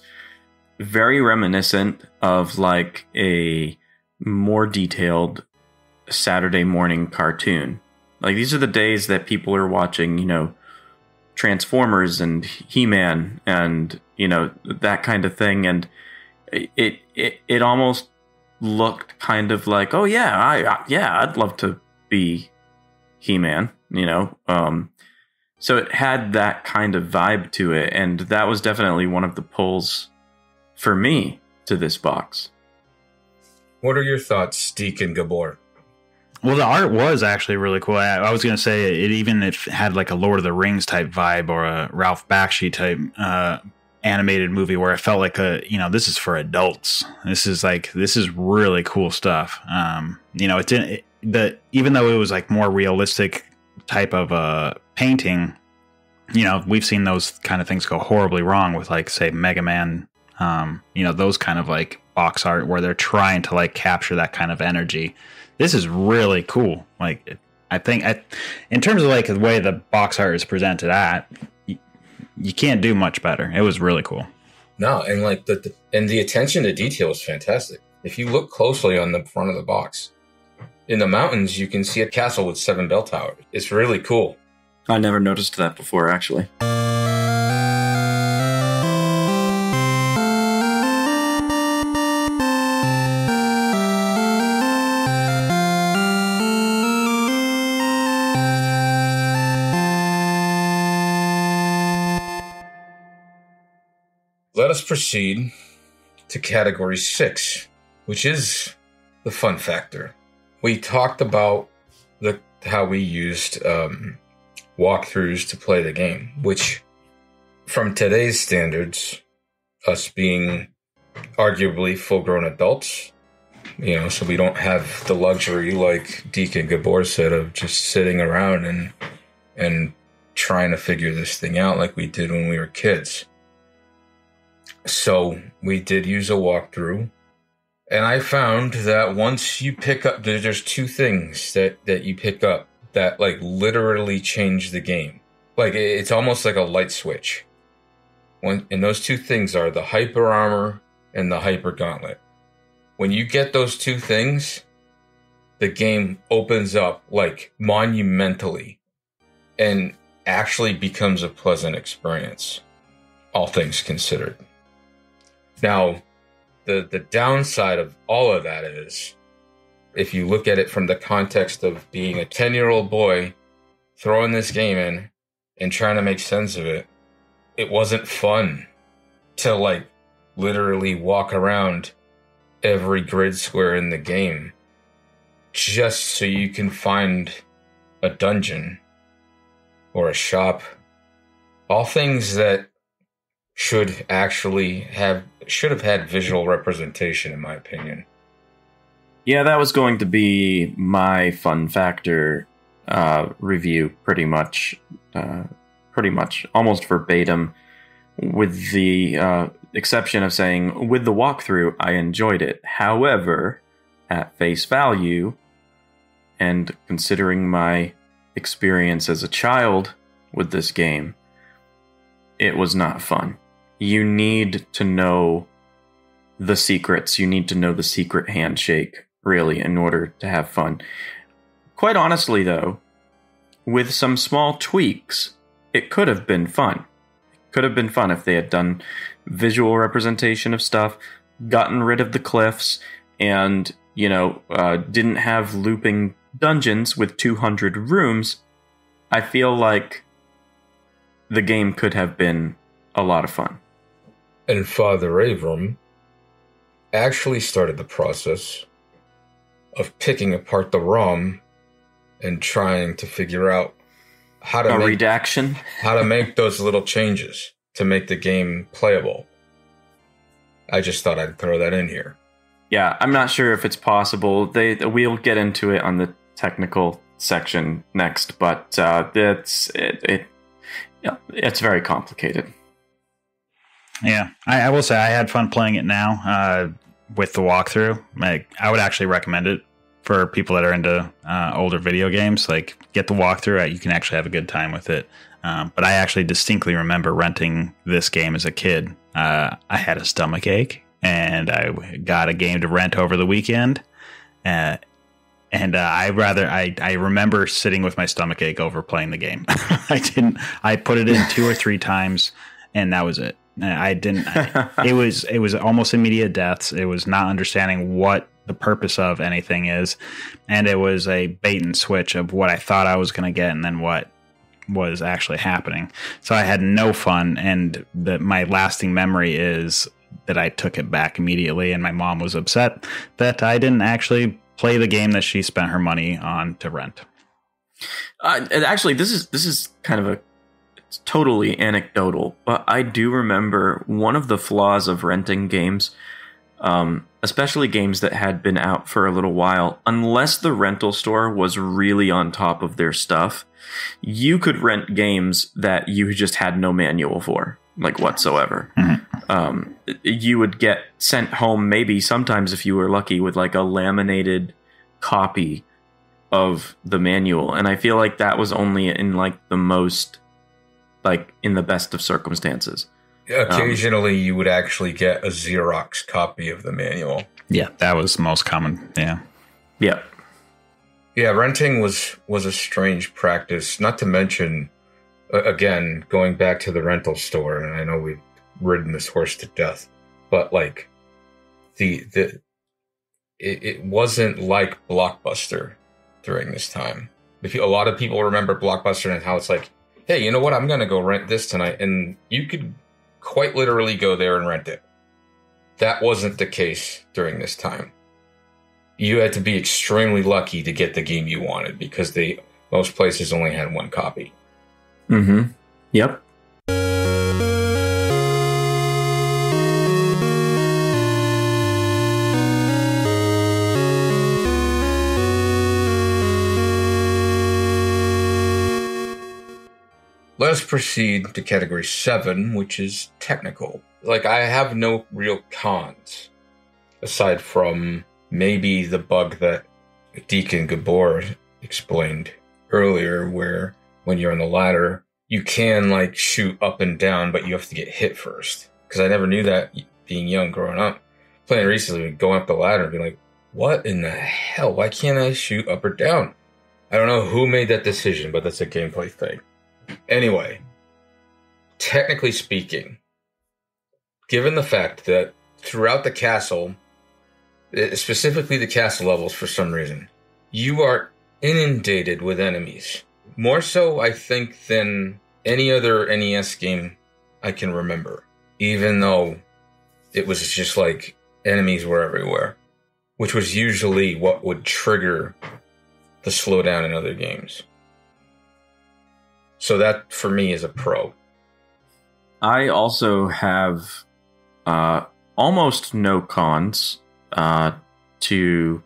very reminiscent of like a more detailed Saturday morning cartoon. Like these are the days that people are watching, you know, Transformers and He-Man and you know that kind of thing and it it it almost looked kind of like, "Oh yeah, I, I yeah, I'd love to be He-Man, you know. Um, so it had that kind of vibe to it, and that was definitely one of the pulls for me to this box. What are your thoughts, Deacon Gabor? Well, the art was actually really cool. I, I was going to say it even if it had like a Lord of the Rings type vibe or a Ralph Bakshi type uh, animated movie where it felt like a you know this is for adults. This is like this is really cool stuff. Um, you know, it didn't it, the even though it was like more realistic type of uh, painting. You know, we've seen those kind of things go horribly wrong with like say Mega Man. Um, you know, those kind of like box art where they're trying to like capture that kind of energy this is really cool. Like, I think I, in terms of like the way the box art is presented at, you, you can't do much better. It was really cool. No, and like the, the and the attention to detail is fantastic. If you look closely on the front of the box, in the mountains you can see a castle with seven bell towers. It's really cool. I never noticed that before, actually. Let us proceed to category six, which is the fun factor. We talked about the how we used um, walkthroughs to play the game, which, from today's standards, us being arguably full-grown adults, you know, so we don't have the luxury, like Deacon Gabor said, of just sitting around and and trying to figure this thing out like we did when we were kids. So we did use a walkthrough. And I found that once you pick up, there's two things that, that you pick up that like literally change the game. Like it's almost like a light switch. When, and those two things are the hyper armor and the hyper gauntlet. When you get those two things, the game opens up like monumentally and actually becomes a pleasant experience, all things considered. Now, the the downside of all of that is if you look at it from the context of being a 10-year-old boy throwing this game in and trying to make sense of it, it wasn't fun to like literally walk around every grid square in the game just so you can find a dungeon or a shop. All things that should actually have should have had visual representation in my opinion. Yeah, that was going to be my fun factor uh, review, pretty much, uh, pretty much, almost verbatim. with the uh, exception of saying, with the walkthrough, I enjoyed it. However, at face value, and considering my experience as a child with this game, it was not fun. You need to know the secrets. You need to know the secret handshake, really, in order to have fun. Quite honestly, though, with some small tweaks, it could have been fun. It could have been fun if they had done visual representation of stuff, gotten rid of the cliffs, and, you know, uh, didn't have looping dungeons with 200 rooms. I feel like the game could have been a lot of fun. And Father Avram actually started the process of picking apart the ROM and trying to figure out how to A make, redaction? how to make those little changes to make the game playable. I just thought I'd throw that in here. Yeah, I'm not sure if it's possible. They we'll get into it on the technical section next, but uh, it's it, it it's very complicated. Yeah, I, I will say I had fun playing it now uh, with the walkthrough. Like, I would actually recommend it for people that are into uh, older video games. Like, get the walkthrough; uh, you can actually have a good time with it. Um, but I actually distinctly remember renting this game as a kid. Uh, I had a stomach ache, and I got a game to rent over the weekend. Uh, and uh, I rather I I remember sitting with my stomach ache over playing the game. I didn't. I put it in two or three times, and that was it. I didn't. I, it was it was almost immediate deaths. It was not understanding what the purpose of anything is, and it was a bait and switch of what I thought I was going to get, and then what was actually happening. So I had no fun, and the, my lasting memory is that I took it back immediately, and my mom was upset that I didn't actually play the game that she spent her money on to rent. Uh, and actually, this is this is kind of a it's totally anecdotal, but I do remember one of the flaws of renting games, um, especially games that had been out for a little while, unless the rental store was really on top of their stuff, you could rent games that you just had no manual for, like whatsoever. Um, you would get sent home, maybe sometimes if you were lucky, with like a laminated copy of the manual. And I feel like that was only in like the most like in the best of circumstances. Occasionally, you would actually get a Xerox copy of the manual. Yeah, that was most common. Yeah. Yeah. Yeah, renting was was a strange practice. Not to mention, uh, again, going back to the rental store, and I know we've ridden this horse to death, but like the the it, it wasn't like Blockbuster during this time. If you, a lot of people remember Blockbuster and how it's like, hey, you know what? I'm gonna go rent this tonight, and you could quite literally go there and rent it. That wasn't the case during this time you had to be extremely lucky to get the game you wanted because they most places only had one copy. Mm-hmm. Yep. Let's proceed to category seven, which is technical. Like I have no real cons aside from maybe the bug that Deacon Gabor explained earlier, where when you're on the ladder, you can like shoot up and down, but you have to get hit first. Because I never knew that being young growing up. Playing recently, going up the ladder and be like, what in the hell? Why can't I shoot up or down? I don't know who made that decision, but that's a gameplay thing. Anyway, technically speaking, given the fact that throughout the castle, eh, specifically the castle levels for some reason, you are inundated with enemies. More so, I think, than any other NES game I can remember. Even though it was just like enemies were everywhere, which was usually what would trigger the slowdown in other games. So that for me is a pro. I also have uh, almost no cons uh, to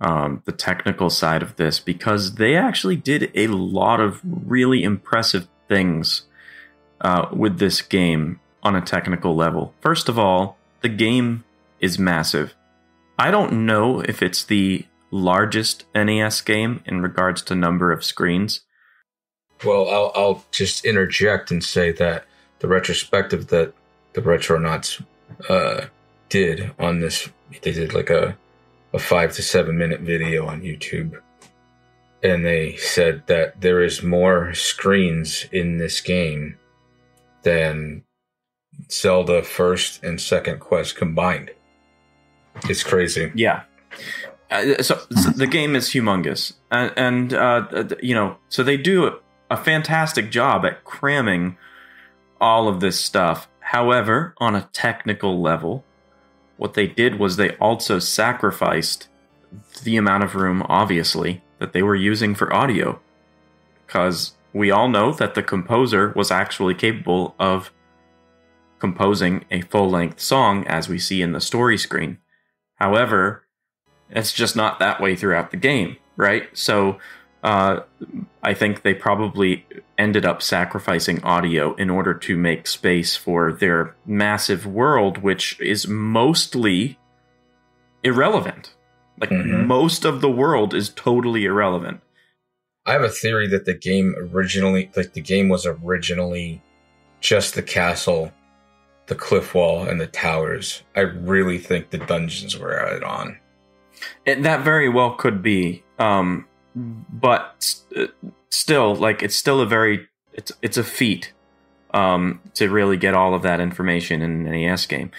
um, the technical side of this because they actually did a lot of really impressive things uh, with this game on a technical level. First of all, the game is massive. I don't know if it's the largest NES game in regards to number of screens. Well, I'll, I'll just interject and say that the retrospective that the Retronauts uh, did on this, they did like a, a five to seven minute video on YouTube. And they said that there is more screens in this game than Zelda first and second quest combined. It's crazy. Yeah. Uh, so, so, the game is humongous, and, and uh, you know, so they do a fantastic job at cramming all of this stuff. However, on a technical level, what they did was they also sacrificed the amount of room, obviously, that they were using for audio, because we all know that the composer was actually capable of composing a full length song, as we see in the story screen. However, it's just not that way throughout the game, right? So uh, I think they probably ended up sacrificing audio in order to make space for their massive world, which is mostly irrelevant. Like mm-hmm. most of the world is totally irrelevant. I have a theory that the game originally, like the game was originally just the castle the cliff wall and the towers. I really think the dungeons were added on. It, that very well could be, um, but uh, still, like it's still a very it's it's a feat um, to really get all of that information in an NES game.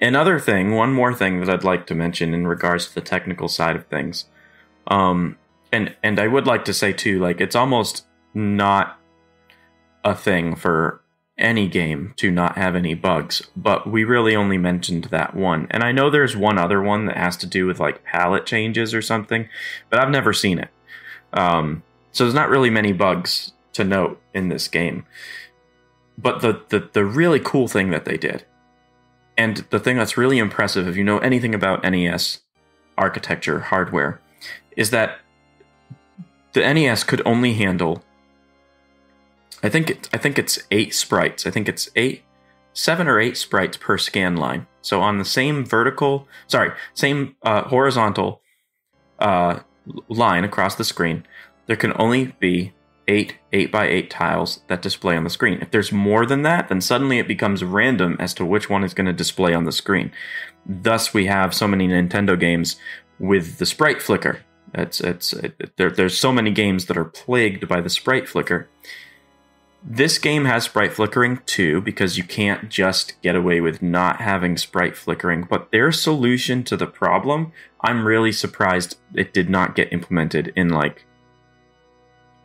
Another thing, one more thing that I'd like to mention in regards to the technical side of things, um, and and I would like to say too, like it's almost not a thing for any game to not have any bugs, but we really only mentioned that one. And I know there's one other one that has to do with like palette changes or something, but I've never seen it. Um, so there's not really many bugs to note in this game. But the, the the really cool thing that they did, and the thing that's really impressive if you know anything about NES architecture hardware, is that the NES could only handle I think it, I think it's eight sprites. I think it's eight, seven or eight sprites per scan line. So on the same vertical, sorry, same uh, horizontal uh, line across the screen, there can only be eight eight by eight tiles that display on the screen. If there's more than that, then suddenly it becomes random as to which one is going to display on the screen. Thus, we have so many Nintendo games with the sprite flicker. It's it's it, there, there's so many games that are plagued by the sprite flicker this game has sprite flickering too, because you can't just get away with not having sprite flickering. But their solution to the problem, I'm really surprised it did not get implemented in like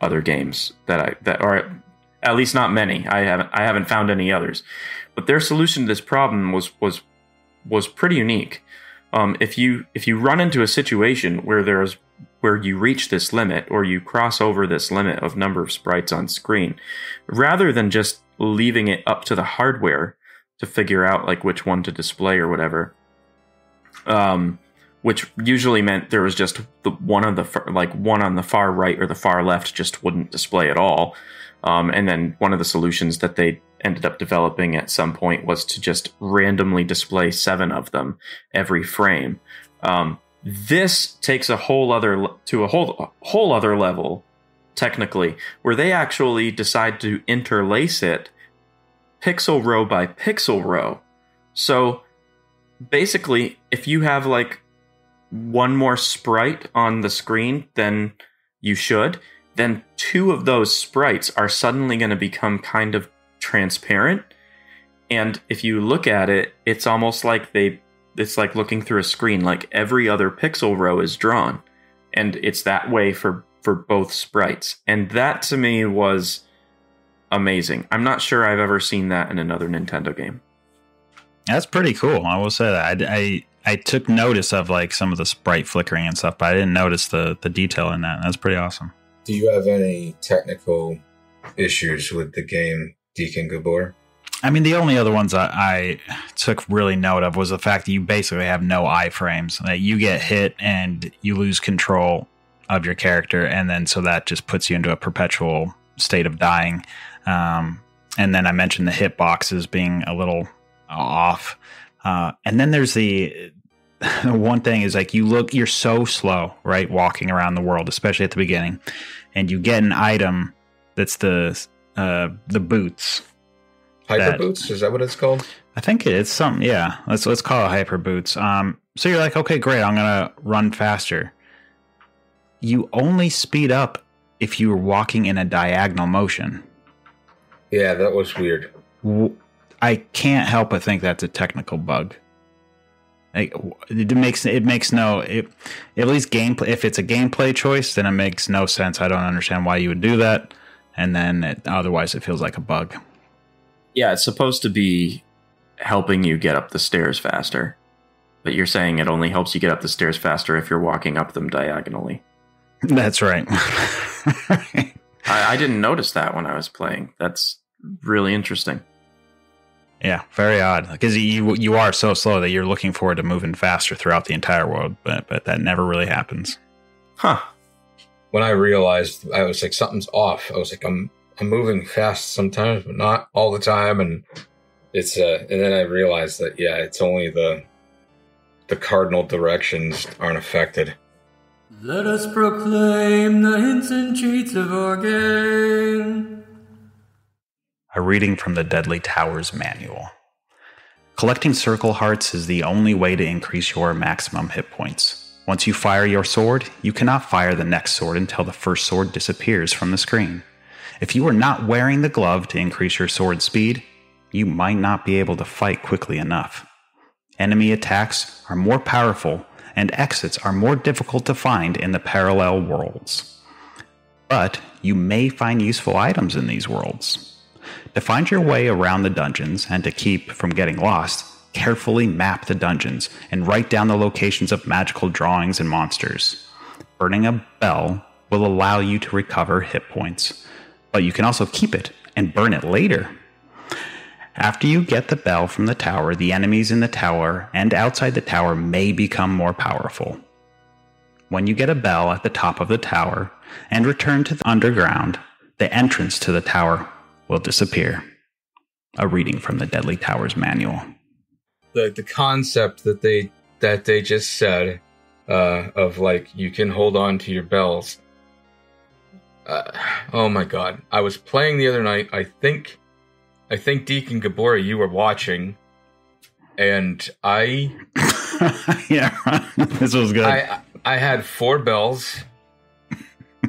other games that I that are at least not many. I haven't I haven't found any others. But their solution to this problem was was was pretty unique. Um, if you if you run into a situation where there's where you reach this limit or you cross over this limit of number of sprites on screen rather than just leaving it up to the hardware to figure out like which one to display or whatever um, which usually meant there was just the one on the like one on the far right or the far left just wouldn't display at all. Um, and then one of the solutions that they ended up developing at some point was to just randomly display seven of them every frame. Um, this takes a whole other to a whole whole other level technically where they actually decide to interlace it pixel row by pixel row. So basically if you have like one more sprite on the screen than you should, then two of those sprites are suddenly going to become kind of transparent. And if you look at it, it's almost like they it's like looking through a screen like every other pixel row is drawn. And it's that way for for both sprites. And that to me was amazing. I'm not sure i've ever seen that in another nintendo game. That's pretty cool. I will say that. I i, I took notice of like some of the sprite flickering and stuff but i didn't notice the the detail in that. That's pretty awesome. Do you have any technical issues with the game deacon gabor I mean, the only other ones I, I, took really note of was the fact that you basically have no iframes. That you get hit and you lose control of your character, and then so that just puts you into a perpetual state of dying. Um, and then I mentioned the hit boxes being a little off. Uh, and then there's the one thing is like you look, you're so slow, right, walking around the world, especially at the beginning, and you get an item that's the uh, the boots. Hyper boots is that what it's called? I think it's something. Yeah, let's let's call it hyper boots. Um, so you're like, okay, great, I'm gonna run faster. You only speed up if you are walking in a diagonal motion. Yeah, that was weird. I can't help but think that's a technical bug. Like, it makes it makes no it, at least gameplay. If it's a gameplay choice, then it makes no sense. I don't understand why you would do that. And then it, otherwise, it feels like a bug. Yeah, it's supposed to be helping you get up the stairs faster. But you're saying it only helps you get up the stairs faster if you're walking up them diagonally. That's right. I, I didn't notice that when I was playing. That's really interesting. Yeah, very odd because you you are so slow that you're looking forward to moving faster throughout the entire world, but but that never really happens. Huh. When I realized I was like something's off, I was like I'm I'm moving fast sometimes, but not all the time, and it's uh and then I realized that yeah, it's only the the cardinal directions aren't affected. Let us proclaim the hints and cheats of our game. A reading from the Deadly Towers manual. Collecting circle hearts is the only way to increase your maximum hit points. Once you fire your sword, you cannot fire the next sword until the first sword disappears from the screen. If you are not wearing the glove to increase your sword speed, you might not be able to fight quickly enough. Enemy attacks are more powerful and exits are more difficult to find in the parallel worlds. But you may find useful items in these worlds. To find your way around the dungeons and to keep from getting lost, carefully map the dungeons and write down the locations of magical drawings and monsters. Burning a bell will allow you to recover hit points, but you can also keep it and burn it later. After you get the bell from the tower, the enemies in the tower and outside the tower may become more powerful. When you get a bell at the top of the tower and return to the underground, the entrance to the tower will disappear. A reading from the Deadly Towers manual. The the concept that they that they just said uh of like you can hold on to your bells. Uh, oh my god. I was playing the other night. I think I think Deacon Gabora you were watching and I yeah, this was good. I I had four bells,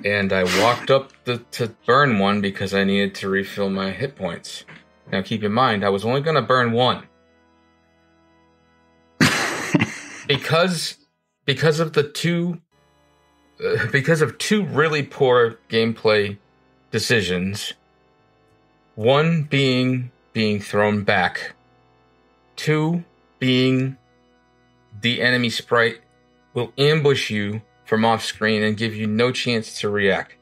and I walked up the, to burn one because I needed to refill my hit points. Now, keep in mind, I was only going to burn one because because of the two Uh, because of two really poor gameplay decisions. One being being thrown back, two being the enemy sprite will ambush you from off screen and give you no chance to react.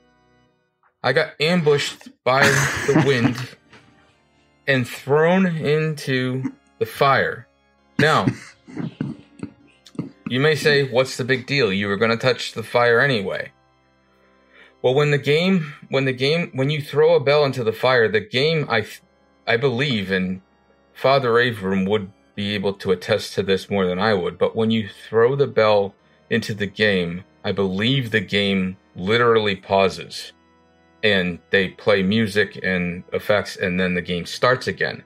I got ambushed by the wind and thrown into the fire. Now, you may say, what's the big deal? You were going to touch the fire anyway. Well, when the game, when the game, when you throw a bell into the fire, the game, I, I believe, and Father Avram would be able to attest to this more than I would, but when you throw the bell into the game, I believe the game literally pauses and they play music and effects and then the game starts again.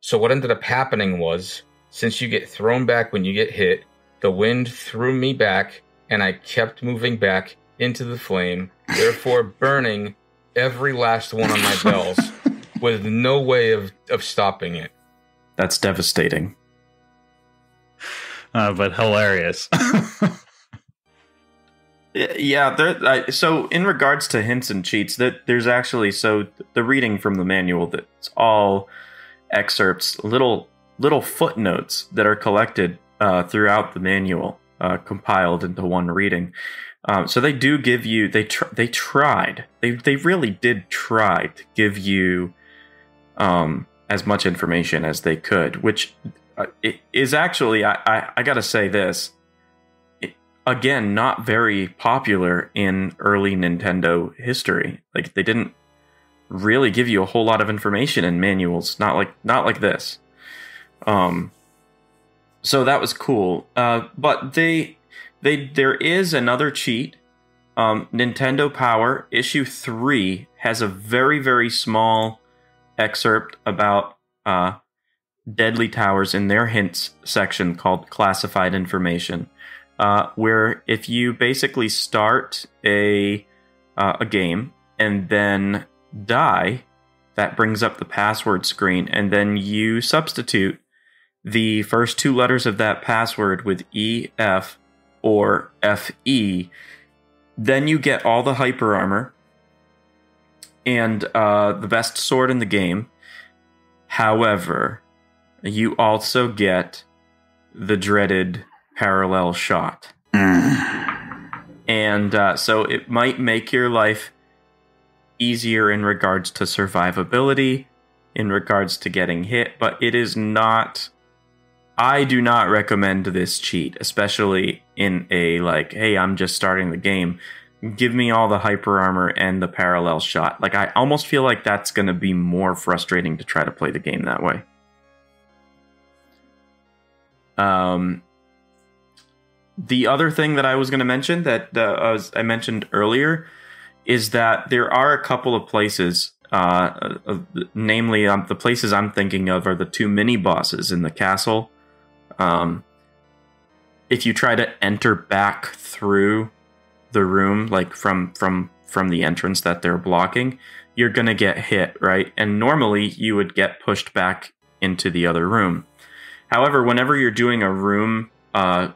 So what ended up happening was since you get thrown back when you get hit, the wind threw me back and I kept moving back into the flame, therefore burning every last one of my bells with no way of, of stopping it. That's devastating. uh, but hilarious. Yeah, there. I, so in regards to hints and cheats, that there's actually so the reading from the manual that's all excerpts, little little footnotes that are collected uh, throughout the manual, uh, compiled into one reading. Um, so they do give you they tr- they tried they they really did try to give you um, as much information as they could, which uh, is actually I, I I gotta say this again not very popular in early Nintendo history. Like they didn't really give you a whole lot of information in manuals. Not like not like this. Um, so that was cool. Uh, but they they there is another cheat. Um, Nintendo Power issue three has a very very small excerpt about uh, Deadly Towers in their hints section called classified information, uh, where if you basically start a uh, a game and then die, that brings up the password screen, and then you substitute the first two letters of that password with EF or FE. Then you get all the hyper armor and uh, the best sword in the game. However, you also get the dreaded parallel shot. And uh, so it might make your life easier in regards to survivability, in regards to getting hit, but it is not. I do not recommend this cheat, especially in a like, hey, I'm just starting the game. Give me all the hyper armor and the parallel shot. Like, I almost feel like that's going to be more frustrating to try to play the game that way. Um, the other thing that I was going to mention that uh, I mentioned earlier is that there are a couple of places, uh, uh, namely um, the places I'm thinking of are the two mini bosses in the castle. Um, if you try to enter back through the room, like from from from the entrance that they're blocking, you're gonna get hit, right? And normally you would get pushed back into the other room. However, whenever you're doing a room uh,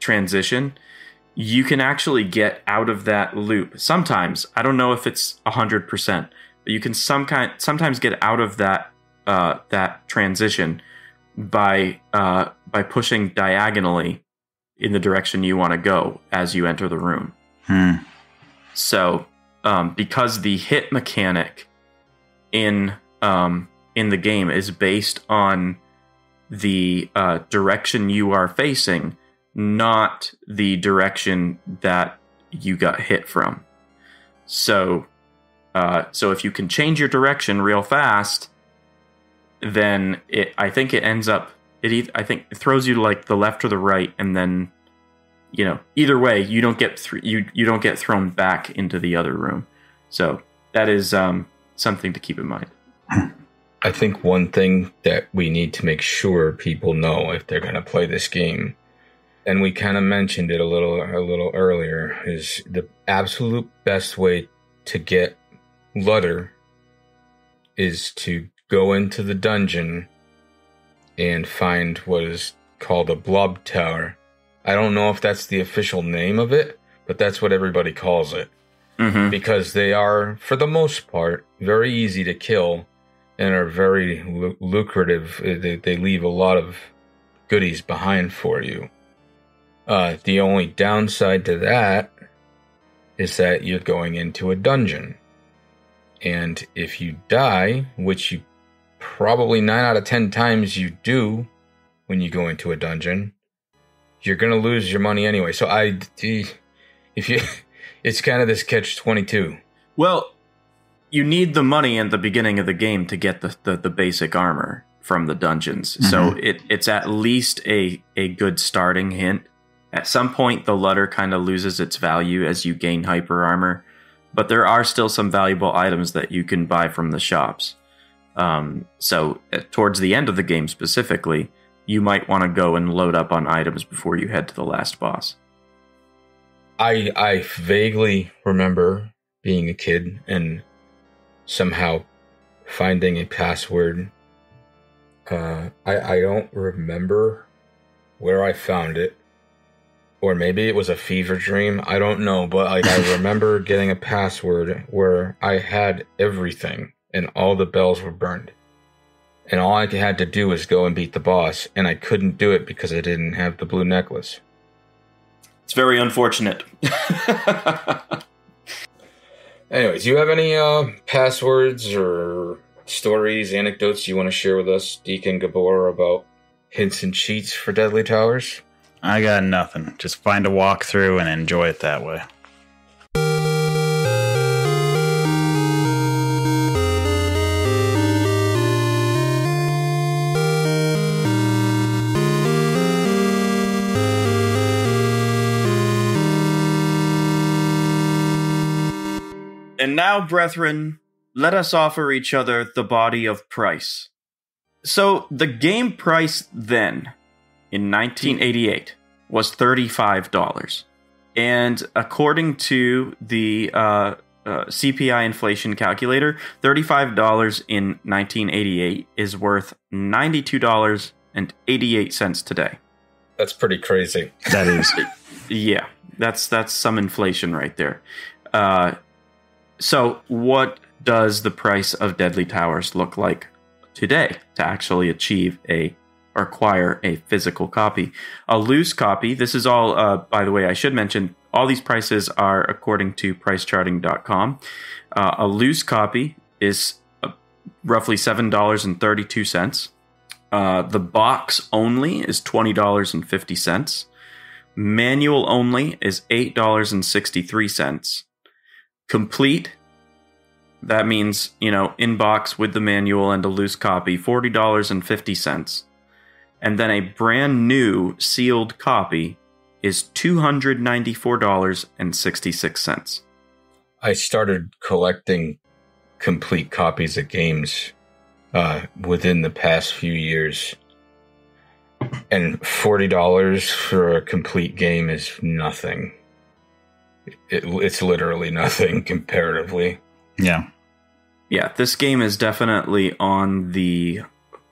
transition, you can actually get out of that loop. Sometimes I don't know if it's hundred percent, but you can some kind sometimes get out of that uh, that transition by uh, by pushing diagonally in the direction you want to go as you enter the room. Hmm. So, um, because the hit mechanic in um, in the game is based on the uh, direction you are facing, not the direction that you got hit from. So, uh, so if you can change your direction real fast, then it I think it ends up it I think it throws you to like the left or the right, and then you know either way you don't get thr you you don't get thrown back into the other room. So that is um, something to keep in mind. I think one thing that we need to make sure people know if they're going to play this game, and we kind of mentioned it a little a little earlier, is the absolute best way to get Ludder is to go into the dungeon and find what is called a blob tower. I don't know if that's the official name of it, but that's what everybody calls it Mm-hmm. because they are, for the most part, very easy to kill and are very lu- lucrative. Uh, They, they leave a lot of goodies behind for you. Uh, the only downside to that is that you're going into a dungeon. And if you die, which you probably 9 out of 10 times you do when you go into a dungeon, you're going to lose your money anyway. So I if you it's kind of this catch 22. Well, you need the money at the beginning of the game to get the, the, the basic armor from the dungeons. So mm-hmm. it, it's at least a, a good starting hint. At some point, the Ludder kind of loses its value as you gain hyper armor, but there are still some valuable items that you can buy from the shops. Um, so, uh, towards the end of the game specifically, you might want to go and load up on items before you head to the last boss. I I vaguely remember being a kid and somehow finding a password. Uh, I I don't remember where I found it, or maybe it was a fever dream. I don't know, but like I remember getting a password where I had everything and all the bells were burned, and all I had to do was go and beat the boss, and I couldn't do it because I didn't have the blue necklace. It's very unfortunate. Anyways, do you have any uh, passwords or stories, anecdotes you want to share with us, Deacon Gabor, about hints and cheats for Deadly Towers? I got nothing. Just find a walkthrough and enjoy it that way. Now, brethren, let us offer each other the body of price. So, the game price then, in 1988, was $35. And according to the uh, uh, CPI inflation calculator, $35 in 1988 is worth $92.88 today. That's pretty crazy. That is. Yeah, that's that's some inflation right there. Uh, so, what does the price of Deadly Towers look like today to actually achieve a or acquire a physical copy? A loose copy. This is all. Uh, by the way, I should mention all these prices are according to PriceCharting.com. Uh, a loose copy is uh, roughly seven dollars and thirty-two cents. Uh, the box only is twenty dollars and fifty cents. Manual only is eight dollars and sixty-three cents. Complete. That means you know inbox with the manual and a loose copy, forty dollars and then a brand new sealed copy is two hundred ninety-four dollars and sixty-six cents. I started collecting complete copies of games uh, within the past few years. And $40 for a complete game is nothing. It, it's literally nothing comparatively. Yeah. Yeah, this game is definitely on the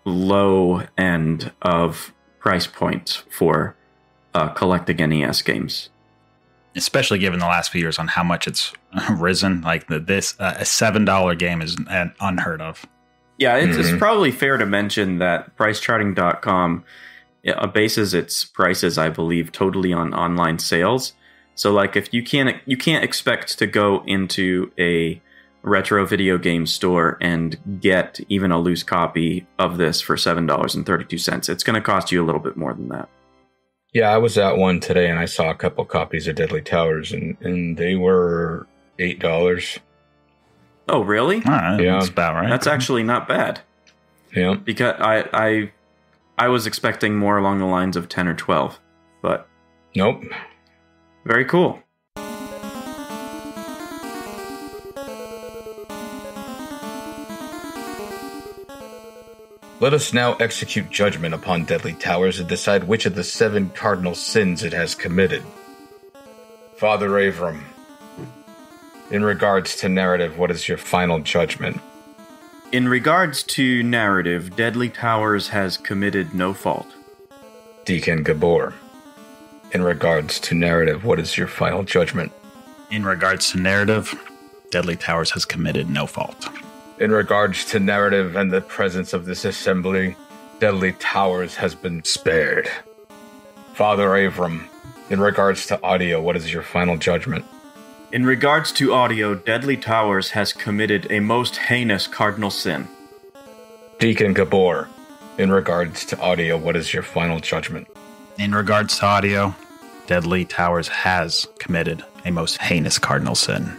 low end of price points for uh, collecting NES games. Especially given the last few years on how much it's risen. Like the, this, uh, a $7 game is uh, unheard of. Yeah, it's, it's Mhm. probably fair to mention that pricecharting.com uh, bases its prices, I believe, totally on online sales. So, like, if you can't you can't expect to go into a retro video game store and get even a loose copy of this for seven dollars and thirty two cents. It's going to cost you a little bit more than that. Yeah, I was at one today and I saw a couple copies of Deadly Towers and, and they were $8. Oh, really? All right. Yeah. That's about right. That's actually not bad Yeah. because I I I was expecting more along the lines of ten or twelve, but Nope. Very cool. Let us now execute judgment upon Deadly Towers and decide which of the seven cardinal sins it has committed. Father Avram, in regards to narrative, what is your final judgment? In regards to narrative, Deadly Towers has committed no fault. Deacon Gabor, in regards to narrative, what is your final judgment? In regards to narrative, Deadly Towers has committed no fault. In regards to narrative and the presence of this assembly, Deadly Towers has been spared. Father Avram, in regards to audio, what is your final judgment? In regards to audio, Deadly Towers has committed a most heinous cardinal sin. Deacon Gabor, in regards to audio, what is your final judgment? In regards to audio, Deadly Towers has committed a most heinous cardinal sin.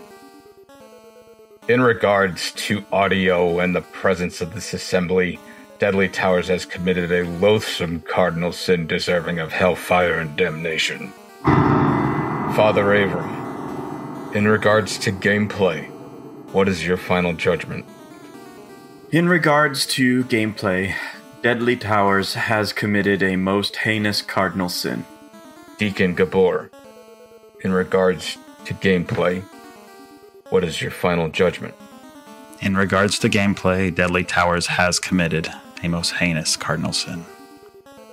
In regards to audio and the presence of this assembly, Deadly Towers has committed a loathsome cardinal sin deserving of hellfire and damnation. Father Avram, in regards to gameplay, what is your final judgment? In regards to gameplay, Deadly Towers has committed a most heinous cardinal sin. Deacon Gabor, in regards to gameplay, what is your final judgment? In regards to gameplay, Deadly Towers has committed a most heinous cardinal sin.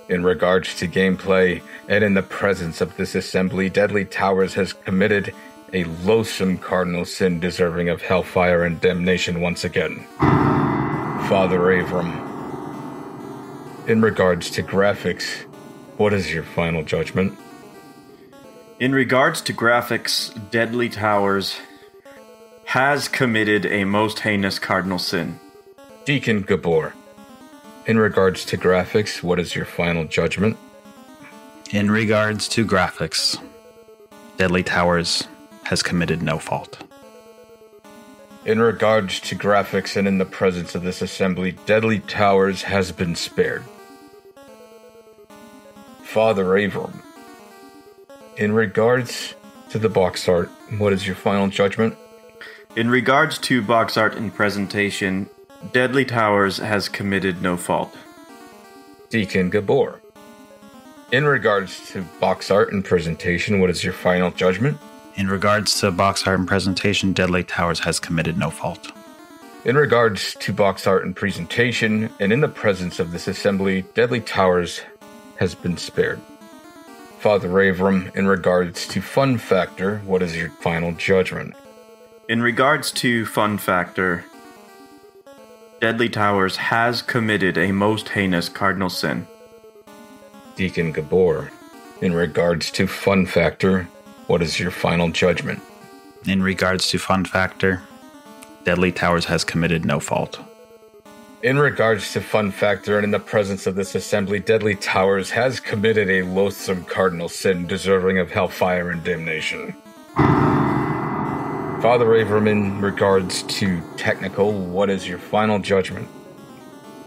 In regards to gameplay, and in the presence of this assembly, Deadly Towers has committed a loathsome cardinal sin deserving of hellfire and damnation once again. Father Avram, in regards to graphics, what is your final judgment? In regards to graphics, Deadly Towers has committed a most heinous cardinal sin. Deacon Gabor, in regards to graphics, what is your final judgment? In regards to graphics, Deadly Towers has committed no fault. In regards to graphics and in the presence of this assembly, Deadly Towers has been spared. Father Avram, in regards to the box art, what is your final judgment? In regards to box art and presentation, Deadly Towers has committed no fault. Deacon Gabor. In regards to box art and presentation, what is your final judgment? In regards to box art and presentation, Deadly Towers has committed no fault. In regards to box art and presentation, and in the presence of this assembly, Deadly Towers has been spared. Father Avram, in regards to fun factor, what is your final judgment? In regards to Fun Factor, Deadly Towers has committed a most heinous cardinal sin. Deacon Gabor, in regards to fun factor, what is your final judgment? In regards to fun factor, Deadly Towers has committed no fault. In regards to fun factor and in the presence of this assembly, Deadly Towers has committed a loathsome cardinal sin deserving of hellfire and damnation. Father Avram, in regards to technical, what is your final judgment?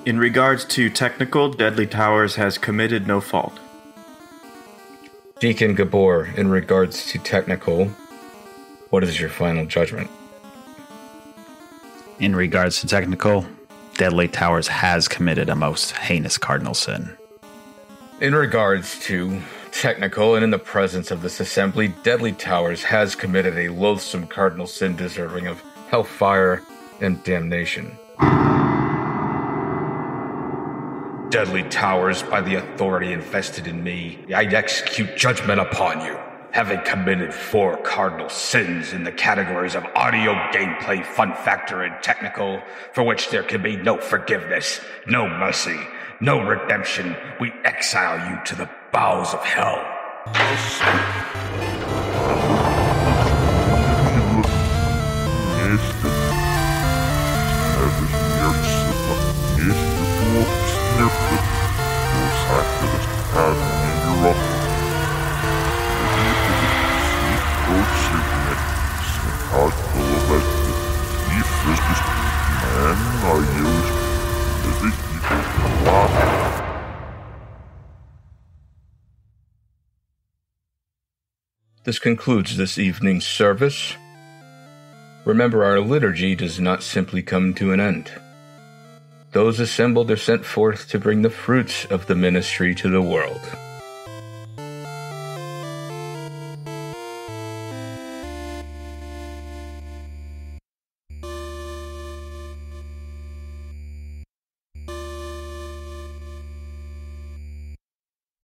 In regards to technical, Deadly Towers has committed no fault. Deacon Gabor, in regards to technical, what is your final judgment? In regards to technical, Deadly Towers has committed a most heinous cardinal sin. In regards to technical and in the presence of this assembly, Deadly Towers has committed a loathsome cardinal sin deserving of hellfire and damnation. Deadly Towers, by the authority invested in me, I execute judgment upon you, having committed four cardinal sins in the categories of audio, gameplay, fun factor, and technical, for which there can be no forgiveness, no mercy, no redemption. We exile you to the bowels of hell. This concludes this evening's service. Remember, our liturgy does not simply come to an end. Those assembled are sent forth to bring the fruits of the ministry to the world.